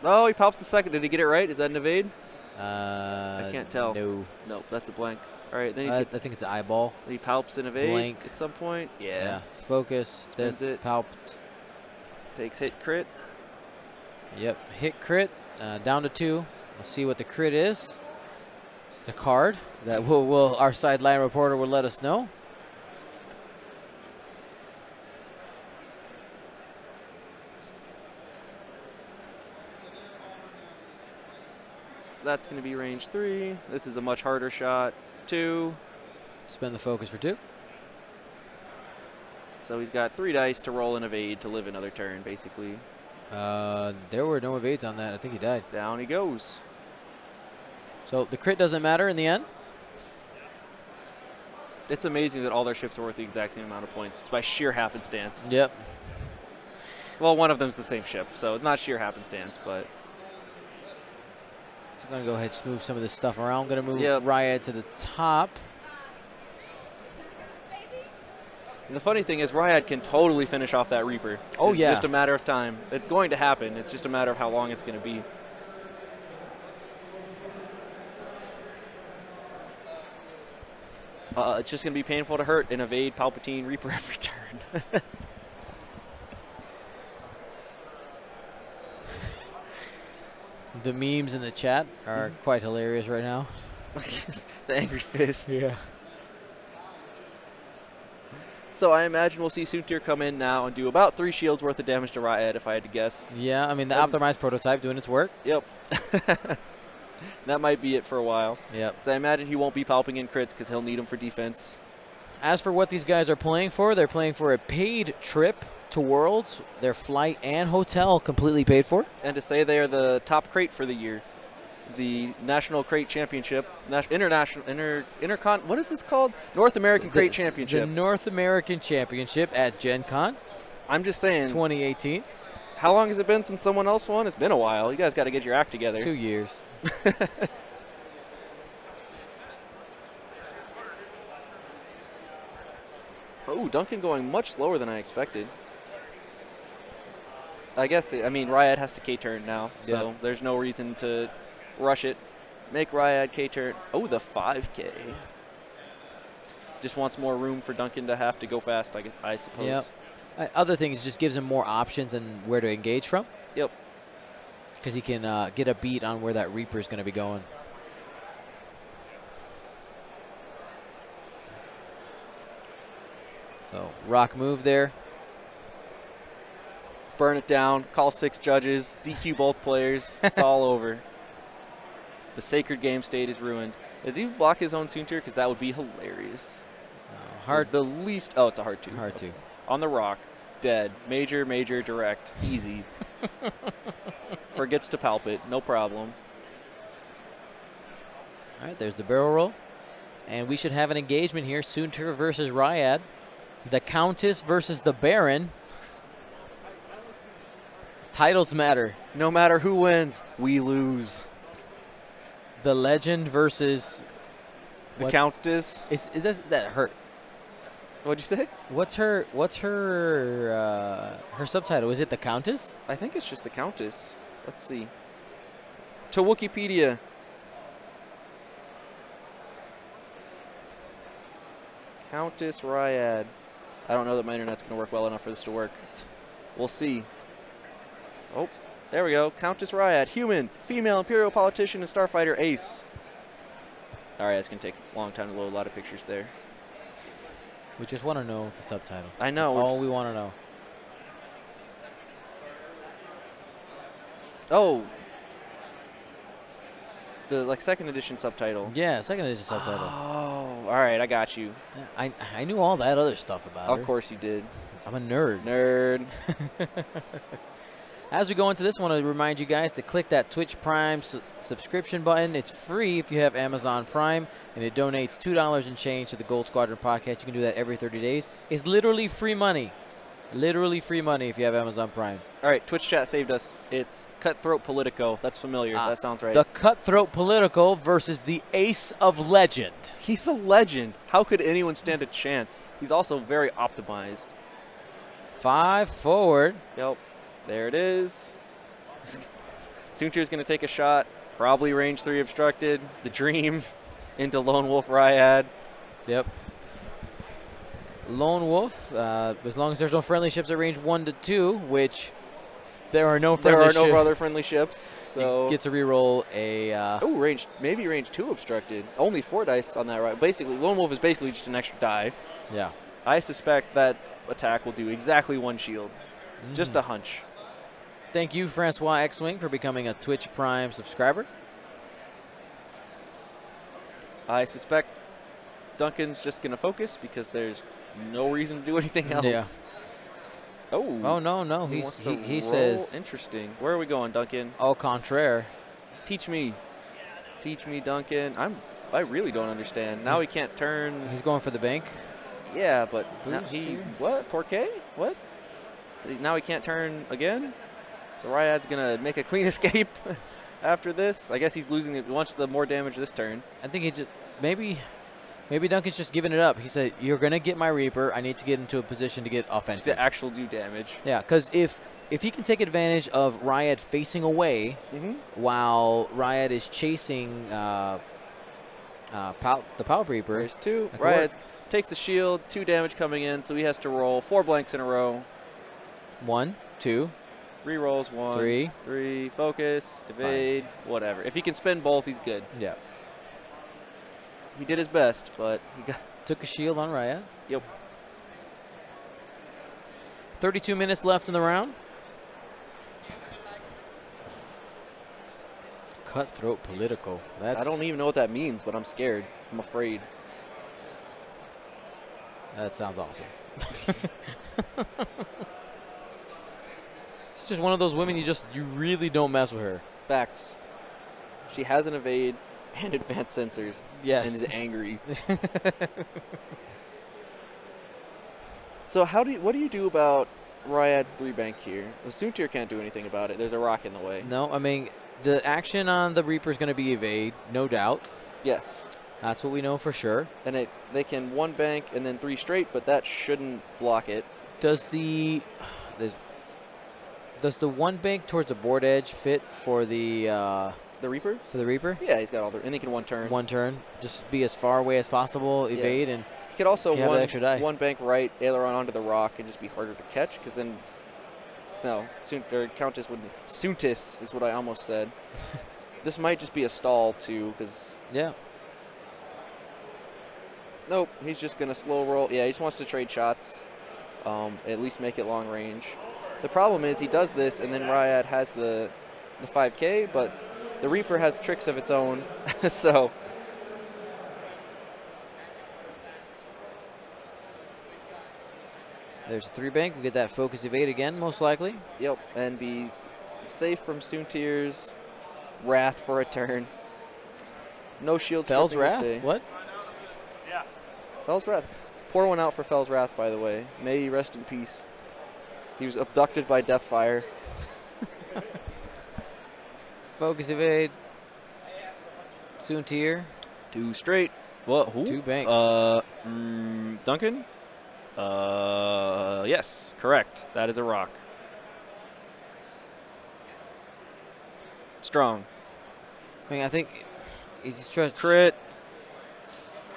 Oh, he pops the second. Did he get it right? Is that an evade? Uh, I can't tell. No, No, that's a blank. All right, then he's Uh, I think it's an eyeball. he palps an evade blank. at some point. Yeah. Yeah. Focus. Spins That's it. palp. Takes hit crit. Yep. Hit crit. Uh, down to two. Let's see what the crit is. It's a card that will, will our sideline reporter will let us know. That's going to be range three. This is a much harder shot. Two. Spend the focus for two. So he's got three dice to roll an evade to live another turn, basically. Uh, there were no evades on that. I think he died. Down he goes. So the crit doesn't matter in the end. It's amazing that all their ships are worth the exact same amount of points it's by sheer happenstance. Yep. Well, one of them's the same ship, so it's not sheer happenstance, but So I'm gonna go ahead and move some of this stuff around. I'm gonna move Yep. Ryad to the top. And the funny thing is, Ryad can totally finish off that Reaper. Oh, it's yeah. just a matter of time. It's going to happen. It's just a matter of how long it's going to be. Uh, it's just going to be painful to hurt and evade Palpatine Reaper every turn. The memes in the chat are quite hilarious right now. the angry fist. Yeah. So I imagine we'll see Soontir come in now and do about three shields worth of damage to Ryad, if I had to guess. Yeah, I mean the Um, optimized prototype doing its work. Yep. that might be it for a while. Yep. 'Cause I imagine he won't be palping in crits because he'll need them for defense. As for what these guys are playing for, they're playing for a paid trip to Worlds, their flight and hotel completely paid for. And to say they are the top crate for the year, the National Crate Championship, International Inter Intercon. What is this called? North American Crate The- Championship. The North American Championship at Gen Con I'm just saying. 2018. How long has it been since someone else won? It's been a while. You guys got to get your act together. Two years. Oh, Duncan going much slower than I expected. I guess, I mean, Ryad has to K-turn now, so Yeah. there's no reason to rush it. Make Ryad K-turn. Oh, the 5K. Just wants more room for Duncan to have to go fast, I, gue- I suppose. Yep. Uh, other things just gives him more options and where to engage from. Yep. Because he can uh, get a beat on where that Reaper is going to be going. So rock move there. Burn it down, call six judges, DQ both players. It's all over. The sacred game state is ruined. Did he block his own Soontir? Because that would be hilarious. Hard, The least. Oh, it's a hard two. hard to. On the rock, dead. Major, major, direct. Easy. Forgets to palpate. No problem. All right, there's the barrel roll. And we should have an engagement here. Soontir versus Ryad. The Countess versus the Baron. Titles matter. No matter who wins, we lose. The Legend versus. The What? Countess. Is, is this, that hurt? What'd you say? What's her? What's her? Uh, her subtitle? Is it the Countess? I think it's just the Countess. Let's see. To Wikipedia. Countess Ryad. I don't know that my internet's going to work well enough for this to work. We'll see. There we go. Countess Ryad, human, female imperial politician and starfighter ace. All right, it's going to take a long time to load a lot of pictures there. We just want to know the subtitle. I know. That's all we want to know. Oh. The like second edition subtitle. Yeah, second edition subtitle. Oh, all right, I got you. I I knew all that other stuff about it. Of her. course you did. I'm a nerd. Nerd. As we go into this, I want to remind you guys to click that Twitch Prime su- subscription button. It's free if you have Amazon Prime, and it donates $2 and change to the Gold Squadron podcast. You can do that every 30 days. It's literally free money. Literally free money if you have Amazon Prime. All right, Twitch chat saved us. It's Cutthroat Politico. That's familiar. Ah, that sounds right. The Cutthroat Political versus the Ace of Legend. He's a legend. How could anyone stand a chance? He's also very optimized. Five forward. Yep. There it is. Soontir's going to take a shot. Probably range three obstructed. The dream into Lone Wolf Ryad. Yep. Lone Wolf, uh, as long as there's no friendly ships at range one to two, which there are no friendly There are no other friendly ships. So Gets to reroll a. Uh, Oh, range maybe range two obstructed. Only four dice on that right. Basically, Lone Wolf is basically just an extra die. yeah. I suspect that attack will do exactly one shield. Just Mm-hmm. a hunch. Thank you, Francois X Wing, for becoming a Twitch Prime subscriber. I suspect Duncan's just gonna focus because there's no reason to do anything else. Yeah. Oh. Oh no, no, He, he's, he, he says Interesting. Where are we going, Duncan? au contraire. Teach me. Teach me, Duncan. I'm. I really don't understand. Now He's- he can't turn. He's going for the bank. Yeah, but he what? Porqué? What? Now he can't turn again. So Ryad's gonna make a clean escape after this. I guess he's losing. The, wants the more damage this turn. I think he just maybe, maybe Duncan's just giving it up. He said, "You're gonna get my Reaper. I need to get into a position to get offensive." to actual do damage. Yeah, because if if he can take advantage of Ryad facing away Mm-hmm. while Ryad is chasing uh, uh, Pow- the Power Reaper, There's two. Ryad takes the shield. Two damage coming in, so he has to roll four blanks in a row. one, two, Rerolls one, Three. three. Focus, evade, whatever. If he can spin both, he's good. yeah, He did his best, but he got. took a shield on Ryad. Yep. 32 minutes left in the round. Cutthroat political. That's I don't even know what that means, but I'm scared. I'm afraid. That sounds awesome. She's just one of those women you just you really don't mess with her. Facts. She has an evade and advanced sensors Yes. and is angry. so how do you, what do you do about Ryad's three bank here? The Soontir can't do anything about it. There's a rock in the way. no, I mean the action on the Reaper is going to be evade, no doubt. Yes. That's what we know for sure. And it they can one bank and then three straight, but that shouldn't block it. Does the does the one bank towards the board edge fit for the uh, The Reaper? for the Reaper? Yeah, he's got all the and he can one turn. One turn, just be as far away as possible, Yeah. evade, and He could also one, extra die. one bank right, aileron onto the rock, and just be harder to catch. Because then, no, Soon, or Countess would Soontis is what I almost said. this might just be a stall too, because yeah, nope, he's just gonna slow roll. Yeah, he just wants to trade shots, um, at least make it long range. The problem is he does this, and then Ryad has the the 5K, but the Reaper has tricks of its own, so. there's a three bank. We get that focus evade again, most likely. Yep, and be safe from Soontir's wrath for a turn. No shield. Fell's stripping this wrath. day. What? Fel's Wrath. Pour one out for Fel's Wrath, by the way. May he rest in peace. He was abducted by Deathfire. Focus evade. Soontir. Two straight. What? Who? Two bank. Uh, mm, Duncan. Uh, yes, correct. That is a rock. Strong. I mean, I think he's just trying. to Crit.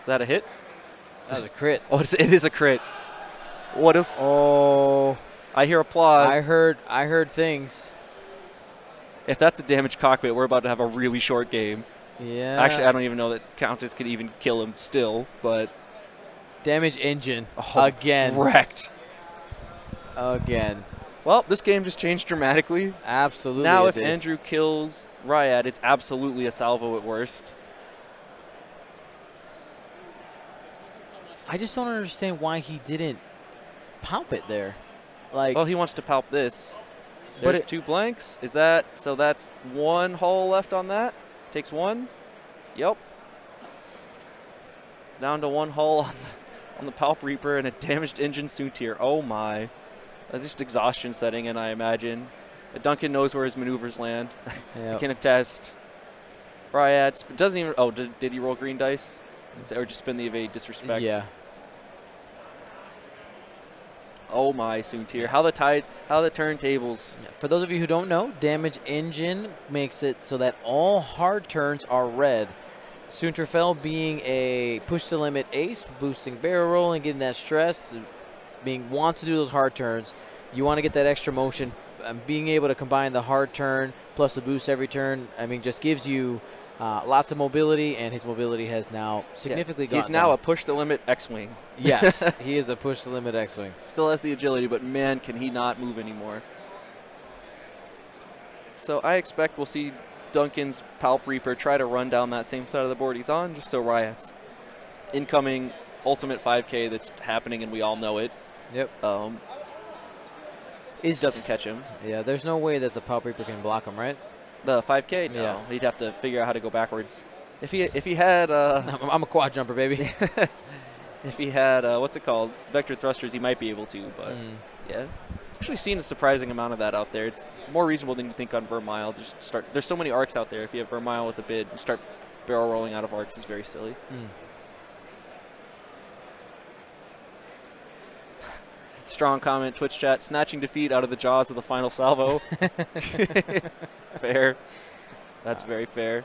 Is that a hit? That was a crit. Oh, it's, it is a crit. What is? Oh, I hear applause. I heard. I heard things. If that's a damaged cockpit, we're about to have a really short game. Yeah. Actually, I don't even know that Countess could even kill him still, but damage engine Oh, again. wrecked. Again. Well, this game just changed dramatically. Absolutely. now, if did. Andrew kills Ryad, it's absolutely a salvo at worst. I just don't understand why he didn't pump it there. Like, Well, he wants to palp this. But There's it- two blanks. Is that so? That's one hole left on that. Takes one. Yep. Down to one hole on the, on the Palp Reaper and a damaged engine suit here. Oh my. That's just exhaustion setting in, I imagine. Uh, Duncan knows where his maneuvers land. yeah. I can attest. Ryad sp- doesn't even. Oh, did, did he roll green dice? Or just spin the evade disrespect? yeah. Oh my, Soontir. How the tide, how the turntables. For those of you who don't know, damage engine makes it so that all hard turns are red. Soontir Fel being a push to limit ace, boosting barrel rolling, getting that stress, being wants to do those hard turns. You want to get that extra motion. Being able to combine the hard turn plus the boost every turn, I mean, just gives you uh, lots of mobility, and his mobility has now significantly He's gone now down. a push to limit X-wing. yes, he is a push to limit X-wing. Still has the agility, but man, can he not move anymore. So I expect we'll see Duncan's Palp Reaper try to run down that same side of the board he's on, just so Ryad's incoming ultimate 5K that's happening, and we all know it. Yep. Um, Is doesn't catch him. yeah? There's no way that the Palp Reaper can block him, right? The 5K, no, Yeah. he'd have to figure out how to go backwards. If he if he had uh, I'm, a quad jumper, baby. if he had uh, what's it called vector thrusters, he might be able to, but. Mm. Yeah. I've actually seen a surprising amount of that out there. It's more reasonable than you think on Vermeil. Just start. There's so many arcs out there. If you have Vermeil with a bid, you start barrel rolling out of arcs is very silly. Mm. Strong comment, Twitch chat, snatching defeat out of the jaws of the final salvo. fair. That's very fair.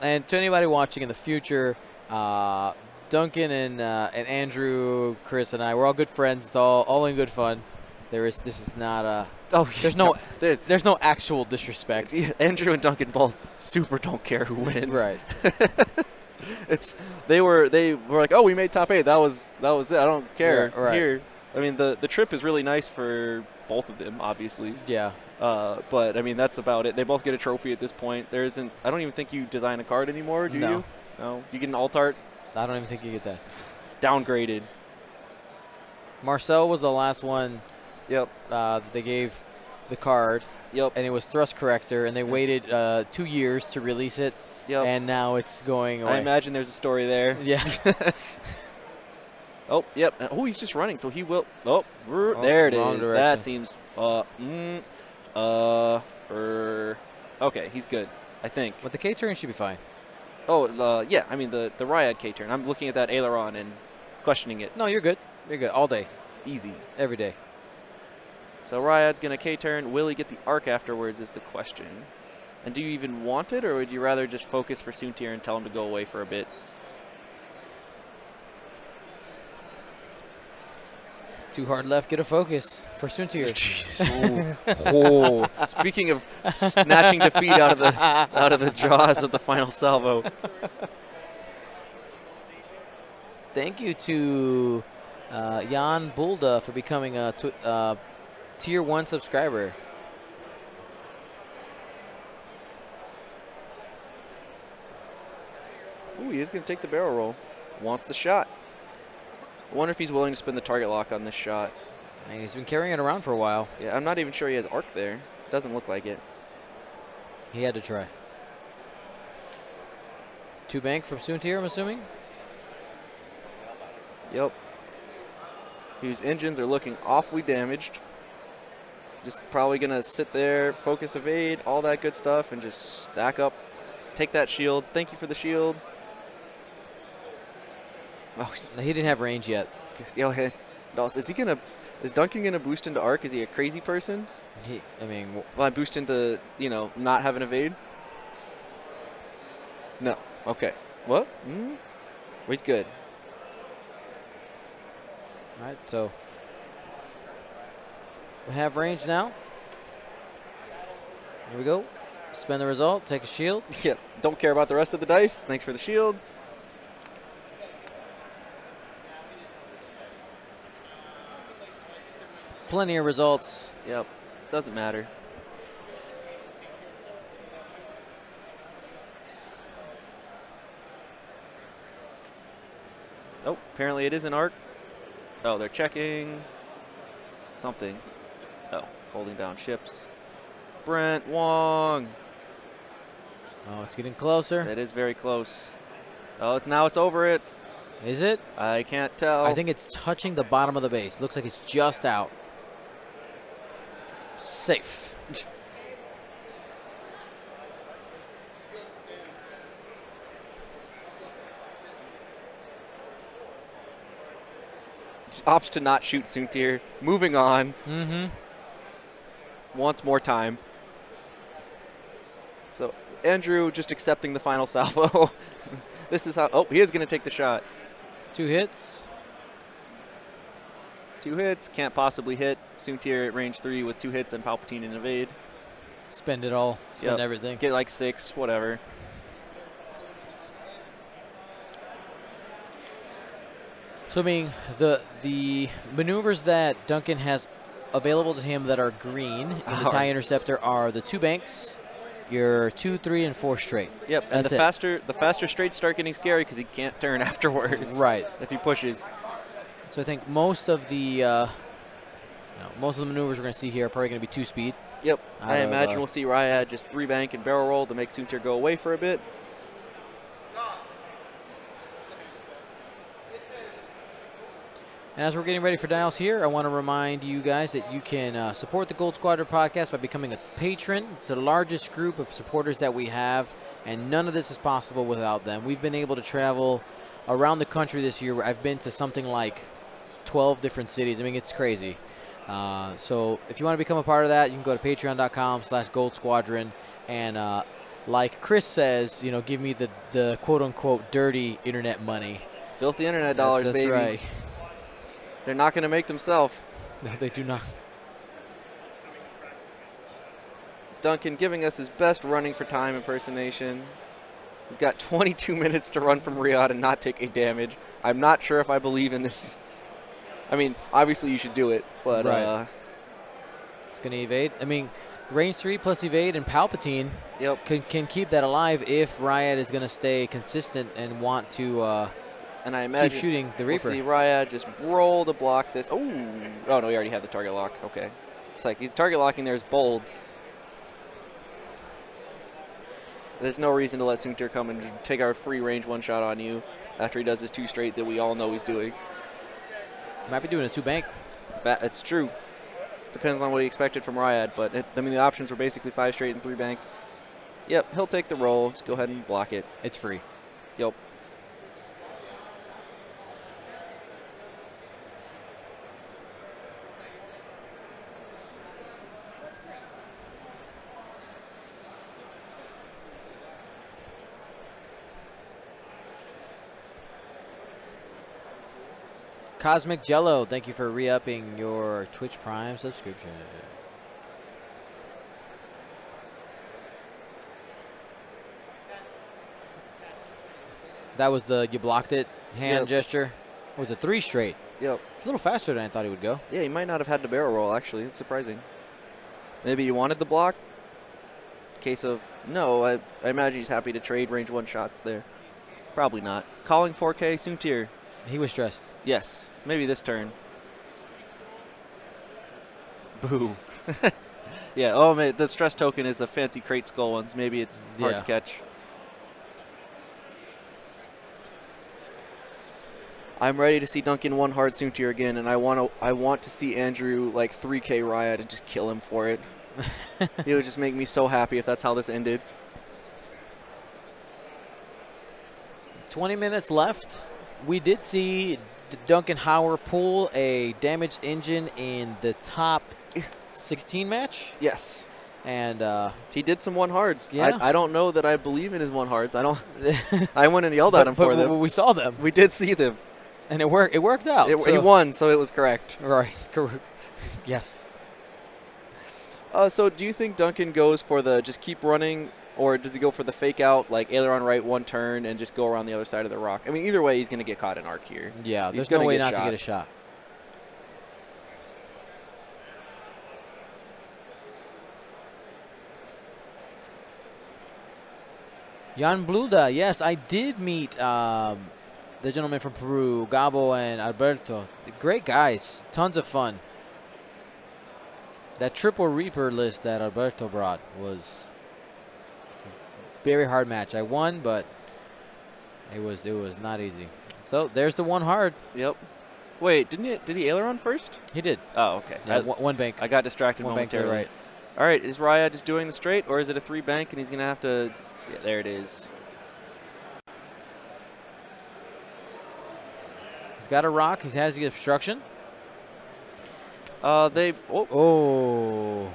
And to anybody watching in the future, uh, Duncan and uh, and Andrew, Chris, and I, we're all good friends. It's all all in good fun. There is this is not a Oh, there's no there's no actual disrespect. Andrew and Duncan both super don't care who wins. Right. it's they were they were like, oh, we made top eight. That was that was it. I don't care. Right. Here, I mean the the trip is really nice for both of them, obviously. Yeah. Uh, but I mean that's about it. They both get a trophy at this point. There isn't. I don't even think you design a card anymore, do No. you? No. You get an alt art I don't even think you get that. downgraded. Marcel was the last one Yep. uh, that they gave the card, Yep. and it was thrust corrector, and they waited uh, two years to release it, Yep. and now it's going I imagine there's a story there. yeah. Oh, yep. Oh, he's just running, so he will. Oh, Oh, there it is. direction. That seems. Uh, mm, uh, er, okay, he's good. I think. but the K turn should be fine. Oh, uh, yeah. I mean the the Ryad K turn. I'm looking at that aileron and questioning it. No, you're good. You're good all day, Easy. every day. So Ryad's gonna K turn. Will he get the arc afterwards? Is the question. And do you even want it, or would you rather just focus for Soontir and tell him to go away for a bit? Too hard left. Get a focus for Soontir. oh. Speaking of snatching defeat out of the out of the jaws of the final salvo. Thank you to uh, Jan Bulda for becoming a tw- uh, tier one subscriber. Ooh, he is going to take the barrel roll. Wants the shot. I wonder if he's willing to spin the target lock on this shot. And he's been carrying it around for a while. Yeah, I'm not even sure he has arc there. Doesn't look like it. He had to try. Two bank from Soontir, I'm assuming. Yep. Whose engines are looking awfully damaged. Just probably going to sit there, focus evade, all that good stuff, and just stack up. Take that shield. Thank you for the shield. Oh, He didn't have range yet. Is he gonna? Is Duncan gonna boost into arc? Is he a crazy person? He, I mean, Will I boost into you know not have an evade? No. Okay. What? Mm? Well, he's good. all right, so we have range now. Here we go. Spend the result, take a shield. Yep. Don't care about the rest of the dice. Thanks for the shield. Plenty of results. Yep. Doesn't matter. Oh, apparently it is an arc. Oh, they're checking something. Oh, holding down ships. Brent Wong. Oh, it's getting closer. It is very close. Oh, it's, now it's over it. Is it? I can't tell. I think it's touching the bottom of the base. Looks like it's just out. Safe. opts to not shoot Soontir. Moving on. Mm-hmm. wants more time. So Andrew just accepting the final salvo. this is how. Oh, he is going to take the shot. Two hits. Two hits, can't possibly hit. Soontir at range three with two hits and Palpatine in evade. Spend it all. Spend Yep. everything. Get like six, whatever. So I mean, the the maneuvers that Duncan has available to him that are green in the Are- tie interceptor are the two banks, your two, three, and four straight. Yep, and the it. faster the faster straights start getting scary because he can't turn afterwards. Right. If he pushes. So I think most of the uh, you know, most of the maneuvers we're going to see here are probably going to be two speed. Yep. I of, imagine uh, we'll see Ryad just three bank and barrel roll to make Soontir go away for a bit. And as we're getting ready for dials here, I want to remind you guys that you can uh, support the Gold Squadron podcast by becoming a patron. It's the largest group of supporters that we have, and none of this is possible without them. We've been able to travel around the country this year. I've been to something like 12 different cities. I mean, it's crazy. Uh, so if you want to become a part of that, you can go to patreon.com slash gold squadron. And uh, like Chris says, you know, give me the, the quote-unquote dirty internet money. Filthy internet dollars, That's baby. right. They're not going to make themselves. No, they do not. Duncan giving us his best running for time impersonation. He's got 22 minutes to run from Ryad and not take a damage. I'm not sure if I believe in this. I mean, obviously you should do it, but Right. uh, It's going to evade. I mean, range three plus evade and Palpatine yep. can, can keep that alive if Ryad is going to stay consistent and want to uh, And I imagine keep shooting the Reaper. we'll see Ryad just roll to block this. Oh, oh no, he already had the target lock. Okay. It's like he's target locking there is bold. There's no reason to let Soontir come and take our free range one shot on you after he does his two straight that we all know he's doing. Might be doing a two bank. That, it's true. Depends on what he expected from Ryad, but it, I mean the options were basically five straight and three bank. Yep, he'll take the roll. Just go ahead and block it. It's free. Yep. Cosmic Jello, thank you for re-upping your Twitch Prime subscription. That was the you blocked it hand Yep. gesture. It was a three straight. Yep. A little faster than I thought he would go. Yeah, he might not have had the barrel roll, actually. It's surprising. Maybe he wanted the block? Case of, no, I, I imagine he's happy to trade range one shots there. Probably not. Calling 4K, Soontir. He was stressed. Yes, maybe this turn. Boo. yeah, oh, man, the stress token is the fancy crate skull ones. Maybe it's hard Yeah. to catch. I'm ready to see Duncan one hard Soontir again, and I want to I want to see Andrew like 3K Ryad and just kill him for it. it would just make me so happy if that's how this ended. 20 minutes left. We did see Duncan Howard pull a damaged engine in the top 16 match, Yes. and uh, He did some one hards. Yeah. I, I don't know that I believe in his one hards. I don't. I went and yelled but, at him but for w- them. we saw them, We did see them. and it worked. It worked out. It- he won, so it was correct. Right. Correct. yes. Uh, so do you think Duncan goes for the just keep running, or does he go for the fake out, like aileron right one turn and just go around the other side of the rock? I mean, either way, he's going to get caught in arc here. Yeah. He's There's no way not to get a shot. Jan Bluda, yes, I did meet um, the gentleman from Peru, Gabo and Alberto. Great guys, tons of fun. That triple reaper list that Alberto brought was very hard match. I won, but it was it was not easy. So there's the one hard. Yep. Wait, didn't he? Did he aileron first? He did. Oh, okay. Yeah, I, one, bank. I got distracted one bank to the momentarily. right. All right, is Raya just doing the straight, or is it a three bank and he's going to have to? Yeah, there it is. He's got a rock. He has the obstruction. Uh, they. Oh, Oh.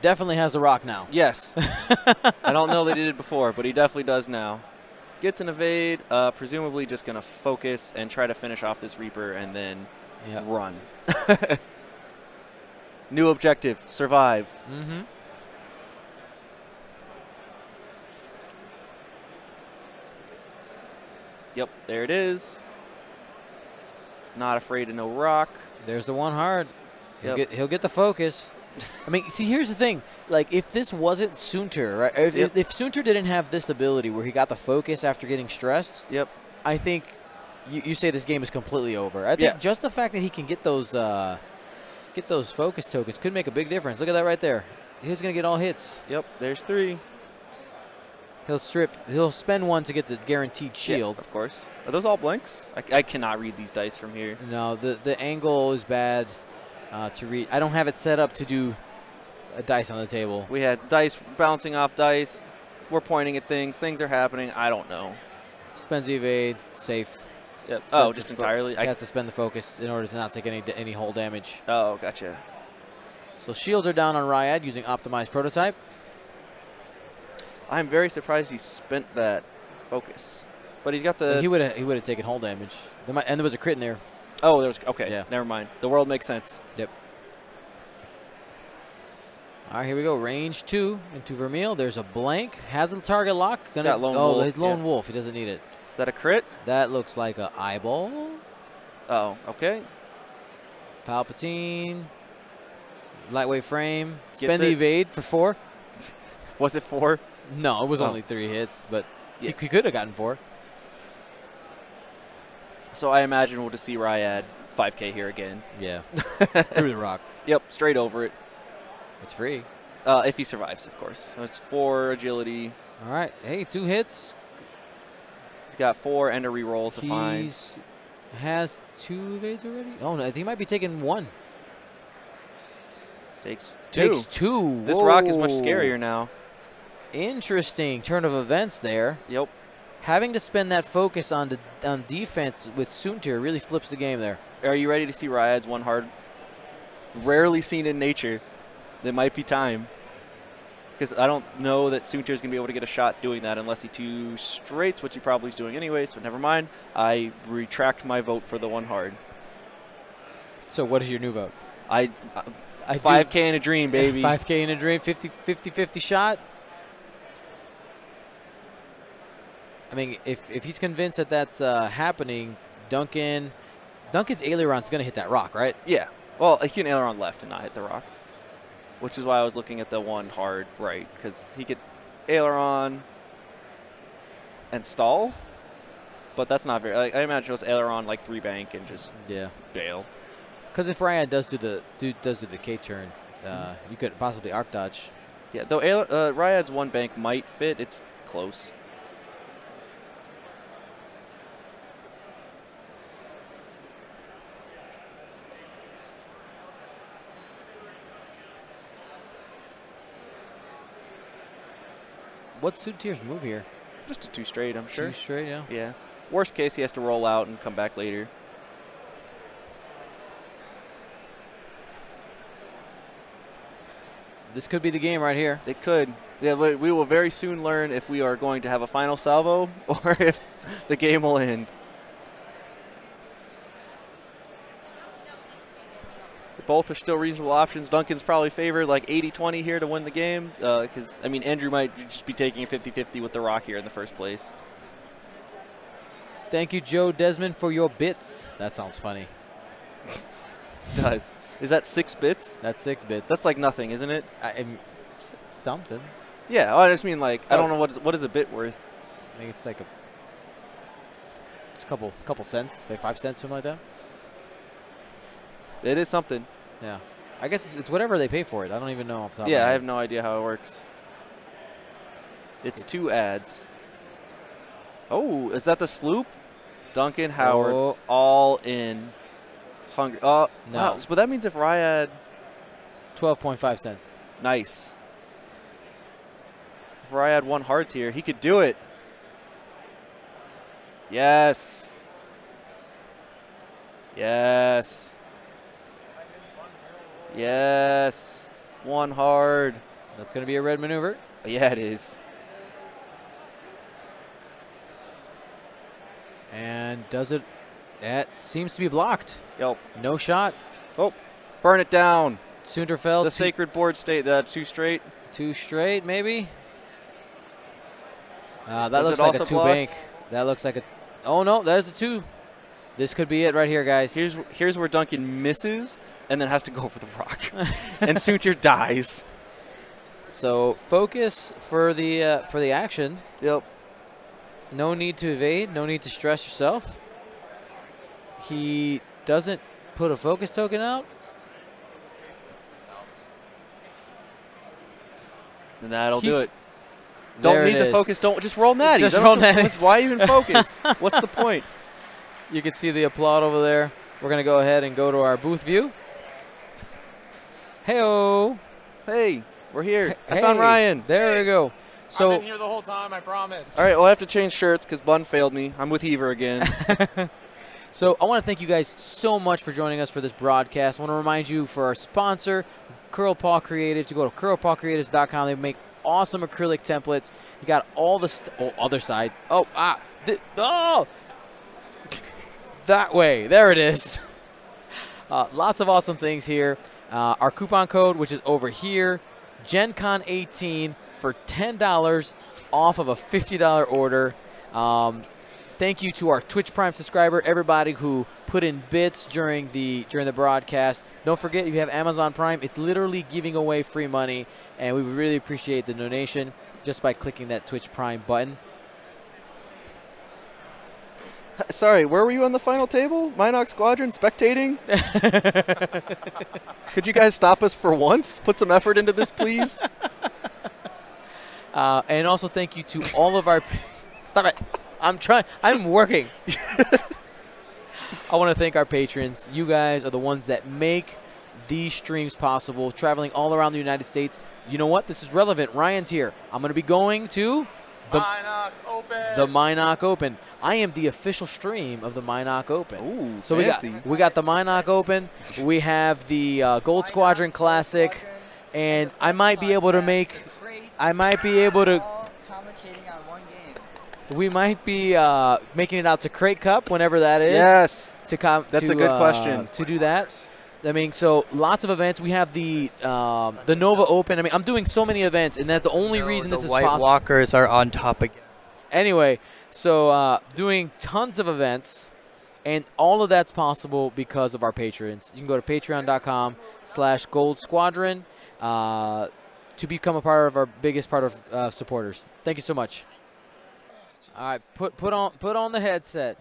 Definitely has the rock now. Yes. I don't know they did it before, but he definitely does now. Gets an evade, uh, presumably just going to focus and try to finish off this Reaper and then Yeah. run. New objective, survive. Mm-hmm. Yep, there it is. Not afraid of no rock. There's the one hard. He'll Yep. get he'll get the focus. I mean, see, here's the thing. Like, if this wasn't Soontir, right? If, Yep. if, Soontir didn't have this ability where he got the focus after getting stressed, Yep. I think you, you say this game is completely over. I think Yeah. just the fact that he can get those uh, get those focus tokens could make a big difference. Look at that right there. He's gonna get all hits. Yep, there's three. He'll strip. He'll spend one to get the guaranteed Yeah, shield. of course. Are those all blanks? I, I cannot read these dice from here. No, the the angle is bad uh, to read. I don't have it set up to do a dice on the table. We had dice bouncing off dice. We're pointing at things. Things are happening. I don't know. Spends the evade, safe. Yep. Oh, just entirely. He I, has to spend the focus in order to not take any any hull damage. oh, gotcha. So shields are down on Ryad using optimized prototype. I'm very surprised he spent that focus. But he's got the. he would have he would have taken hull damage. There might, and there was a crit in there. Oh, there was. Okay. Yeah. Never mind. The world makes sense. Yep. All right, here we go. Range two into Vermeil. There's a blank. Has the target lock. Gonna Got lone oh, wolf, his lone yeah. wolf. He doesn't need it. Is that a crit? That looks like an eyeball. Oh, okay. Palpatine. Lightweight frame. Spend the evade for four. Was it four? No, it was Oh. only three hits, but He, he could have gotten four. So I imagine we'll just see Ryad 5K here again. Yeah. Through the rock. Yep, straight over it. It's free. Uh, if he survives, of course. So it's four agility. All right. Hey, two hits. He's got four and a reroll to find. He's has two evades already. Oh no, I think he might be taking one. Takes two. Takes two. This rock is much scarier now. Interesting turn of events there. Yep. Having to spend that focus on the on defense with Soontir really flips the game there. Are you ready to see Ryad's one hard? Rarely seen in nature. There might be time. Because I don't know that Soontir is going to be able to get a shot doing that unless he two straights, which he probably is doing anyway, so never mind. I retract my vote for the one hard. So what is your new vote? I uh, I do- 5K in a dream, baby. 5K in a dream, 50 50 50 shot. I mean, if, if he's convinced that that's uh, happening, Duncan, Duncan's aileron's going to hit that rock, right? Yeah. Well, he can aileron left and not hit the rock, which is why I was looking at the one hard right because he could aileron and stall, but that's not very. Like, I imagine it's aileron like three bank and just Yeah. bail. Because if Ryan does do the do, does do the K turn, uh, you could possibly arc dodge. Yeah, though uh, Ryad's one bank might fit. It's close. What's Soontir's move here? Just a two straight, I'm sure. Two straight, yeah. Yeah. Worst case, he has to roll out and come back later. This could be the game right here. It could. Yeah, we we will very soon learn if we are going to have a final salvo or if the game will end. Both are still reasonable options. Duncan's probably favored like 80-20 here to win the game uh, because, I mean, Andrew might just be taking a 50-50 with the rock here in the first place. Thank you, Joe Desmond, for your bits. That sounds funny. Does. Is that six bits? That's six bits. That's like nothing, isn't it? I, I'm- something. Yeah, well, I just mean like, I Oh. don't know what is, what is a bit worth. I think it's like a. It's a couple couple cents, like five cents, something like that. It is something. Yeah. I guess it's, it's whatever they pay for it. I don't even know off the top of Yeah, I have no idea how it works. It's two ads. Oh, is that the sloop? Duncan Howard, Oh. all in. Hungry. Oh, uh, No. wow. But that means if Ryad, 12.5 cents. nice. If Ryad won hearts here, he could do it. Yes. Yes. Yes. One hard. That's going to be a red maneuver. Yeah, it is. And does it. That seems to be blocked. Yep. No shot. Oh, burn it down. Soontir Fel. The sacred board state that two straight. two straight, maybe. Uh, that Was looks like a two blocked? bank. That looks like a. Oh, no. There's a two. This could be it right here, guys. Here's here's where Duncan misses and then has to go for the rock, and Suture dies. so focus for the uh, for the action. Yep. No need to evade. No need to stress yourself. He doesn't put a focus token out. And that'll He- do it. Don't There need it to focus. Don't just roll natties. Just I don't roll see- natties. what's- Why even focus? What's the point? You can see the applaud over there. We're gonna go ahead and go to our booth view. Heyo. Hey, we're here. I found Ryan. There we go. So I've been here the whole time, I promise. All right, well I have to change shirts because Bunn failed me. I'm with Heaver again. So I want to thank you guys so much for joining us for this broadcast. I want to remind you for our sponsor, Curl Paw Creative, to go to curlpawcreatives.com. They make awesome acrylic templates. You got all the oh, other side. Oh, ah, oh, that way. There it is. Uh, lots of awesome things here. Uh, our coupon code, which is over here, GenCon18 for $10 off of a $50 order. Um, thank you to our Twitch Prime subscriber, everybody who put in bits during the during the broadcast. Don't forget, you have Amazon Prime, it's literally giving away free money, and we would really appreciate the donation just by clicking that Twitch Prime button. Sorry, where were you on the final table? Minox Squadron spectating? Could you guys stop us for once? Put some effort into this, please. Uh, and also thank you to all of our. Stop it! I'm trying. I'm working. I want to thank our patrons. You guys are the ones that make these streams possible. Traveling all around the United States. You know what? This is relevant. Ryan's here. I'm going to be going to the the Minoc Open. I am the official stream of the Minoc Open. Ooh, So fancy. we got we got the Minoc Open. We have the uh, Gold Squadron Classic, and I might be able to make. I might be able to. Commentating on one game. We might be uh, making it out to Crate Cup whenever that is. Yes. To com- That's to, a good uh, question. To do that. I mean, so lots of events. We have the um, the Nova Open. I mean, I'm doing so many events, and that's the only reason the this is White possible. Walkers are on top again. Anyway, so uh, doing tons of events, and all of that's possible because of our patrons. You can go to patreon.com slash gold squadron uh, to become a part of our biggest part of uh, supporters. Thank you so much. All right, put put on put on the headset.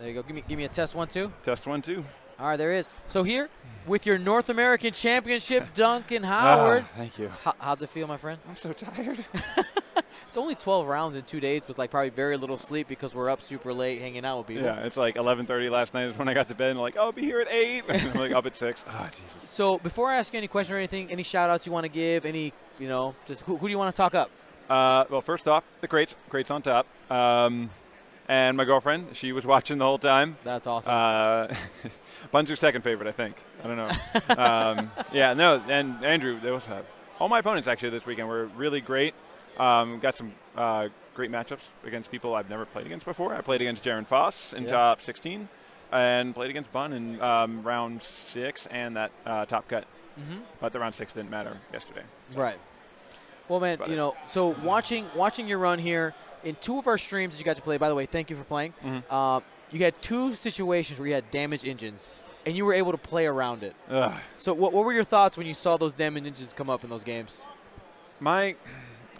There you go. Give me give me a test one two. Test one, two. All right, there is. So here with your North American Championship, Duncan Howard. Ah, thank you. How, how's it feel, my friend? I'm so tired. It's only 12 rounds in two days with like probably very little sleep because we're up super late hanging out with people. yeah, it's like 11:30 last night is when I got to bed. And like, oh, I'll be here at eight. I'm like up at six. Oh, Jesus. So before I ask you any question or anything, any shout outs you want to give? Any, you know, just who, who do you want to talk up? Uh, well, first off, the crates, crates on top. Um, and my girlfriend, she was watching the whole time. That's awesome. Uh, Bunn's your second favorite, I think. I don't know. um, yeah, no, and Andrew, there was uh, all my opponents actually this weekend were really great. Um, got some uh, great matchups against people I've never played against before. I played against Jaron Foss in Yeah. top 16, and played against Bun in um, round six and that uh, top cut. Mhm. But the round six didn't matter yesterday. Right. Well, man, you it. know, so watching watching your run here in two of our streams that you got to play. By the way, thank you for playing. Mhm. Um, you had two situations where you had damaged engines, and you were able to play around it. Ugh. So, what, what were your thoughts when you saw those damaged engines come up in those games? My,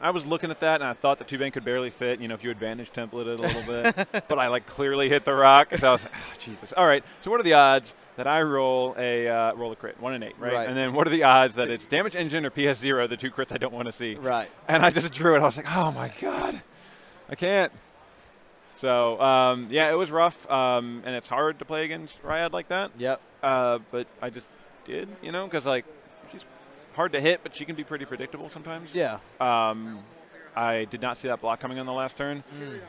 I was looking at that and I thought the two bank could barely fit. You know, if you advantage template it a little bit, but I like clearly hit the rock. So I was, oh, Jesus. All right. So what are the odds that I roll a uh, roll a crit, one in eight, right? Right. And then what are the odds that it's damage engine or PS zero, the two crits I don't want to see? Right. And I just drew it. I was like, oh my god, I can't. So um, yeah, it was rough, um, and it's hard to play against Ryad like that. Yep. Uh, but I just did, you know, because like she's hard to hit, but she can be pretty predictable sometimes. Yeah. Um, I did not see that block coming on the last turn. Mm.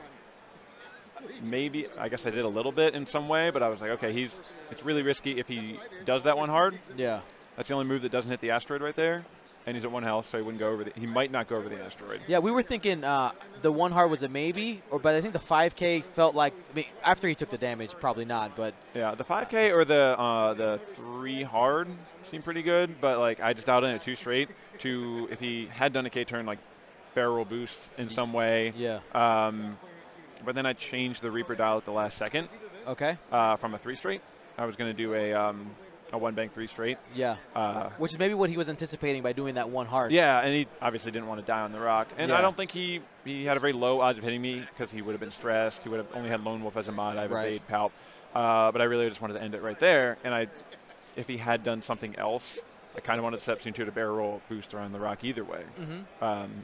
Maybe I guess I did a little bit in some way, but I was like, okay, he's it's really risky if he does that one hard. Yeah. That's the only move that doesn't hit the asteroid right there, and he's at one health, so he wouldn't go over the. He might not go over the asteroid. Yeah, we were thinking uh, the one hard was a maybe, or but I think the 5K felt like I mean, after he took the damage, probably not. But Yeah, the 5K or the uh, the three hard seemed pretty good, but like I just dialed in at two straight to if he had done a K turn like barrel boost in some way. yeah. Um, but then I changed the Reaper dial at the last second Okay. uh, from a three straight. I was going to do a um, a one bank three straight. Yeah. Uh, Which is maybe what he was anticipating by doing that one hard. yeah, and he obviously didn't want to die on the rock, and Yeah. I don't think he he had a very low odds of hitting me because he would have been stressed. He would have only had Lone Wolf as a mod. I have Right. evade palp, uh, but I really just wanted to end it right there. And I, if he had done something else, I kind of wanted to set Soon to barrel roll booster on the rock either way. hmm Um,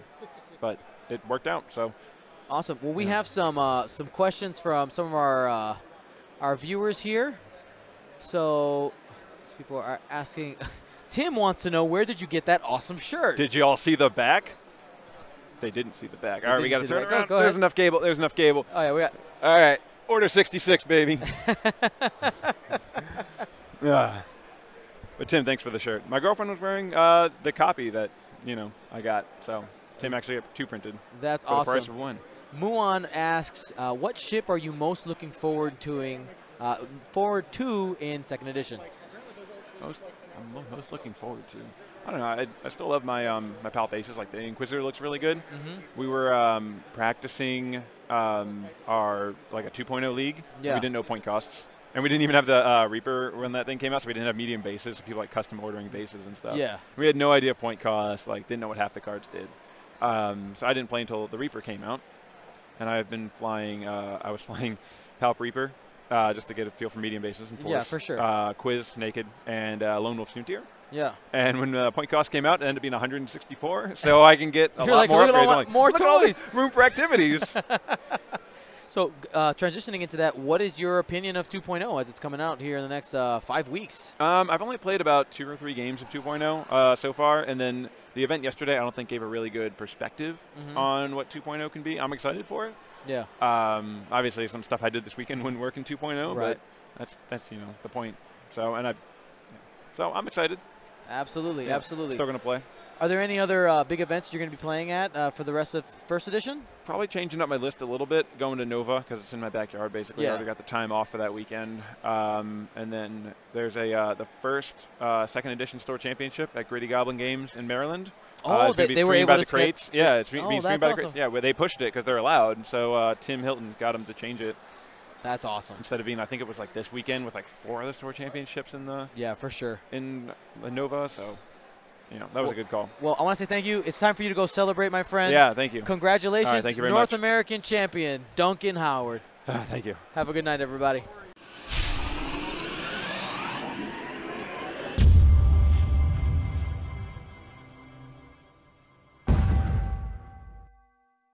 but it worked out. So Awesome. Well, we have some uh, some questions from some of our uh, our viewers here. So people are asking. Tim wants to know where did you get that awesome shirt? did you all see the back? They didn't see the back. They all right, we got to turn around. There's ahead. enough cable. There's enough cable. oh yeah, we got. All right, order 66, baby. yeah. But Tim, thanks for the shirt. My girlfriend was wearing uh, the copy that you know I got, so Tim actually got two printed That's for the price of one. Muon asks, uh, what ship are you most looking forward to, uh, forward to in second edition? Most, I'm looking forward to. I don't know. I, I still love my um, my palp bases. Like the Inquisitor looks really good. Mm-hmm. We were um, practicing um, our like a 2.0 league. Yeah. We didn't know point costs, And we didn't even have the uh, Reaper when that thing came out, so we didn't have medium bases. So people like custom ordering bases and stuff. Yeah. We had no idea of point costs. Like didn't know what half the cards did. Um, so I didn't play until the Reaper came out, and I've been flying. Uh, I was flying Palp Reaper uh, just to get a feel for medium bases and force. Yeah, for sure. Uh, Quiz Naked and uh, Lone Wolf Soontir. Yeah. And when uh, point cost came out, it ended up being 164. So I can get a You're lot like, more "Look all upgrades. like, more Look at all toys." this room for activities. So uh, transitioning into that, what is your opinion of 2.0 as it's coming out here in the next uh, five weeks? Um, I've only played about two or three games of 2.0 uh, so far, and then the event yesterday I don't think gave a really good perspective Mhm. on what 2.0 can be. I'm excited for it. Yeah. Um, obviously, some stuff I did this weekend wouldn't work in 2.0, Right. but that's that's you know the point. So and I, so I'm excited. Absolutely, Yeah, absolutely. Still gonna play. Are there any other uh, big events you're going to be playing at uh, for the rest of first edition? Probably changing up my list a little bit, going to Nova because it's in my backyard. Basically, Yeah. I already got the time off for that weekend. Um, and then there's a uh, the first uh, second edition store championship at Gritty Goblin Games in Maryland. Oh, uh, they- they were streamed able by to the crates. Yeah, it's being Oh, that's by the crates. Yeah, where they pushed it because they're allowed. So uh, Tim Hilton got them to change it That's awesome. instead of being I think it was like this weekend with like four other store championships in the Yeah, for sure. in Nova. So you know that was a good call. Well, I want to say thank you. It's time for you to go celebrate, my friend. Yeah, thank you. Congratulations, right, thank you very North much. American champion Duncan Howard. thank you. Have a good night, everybody.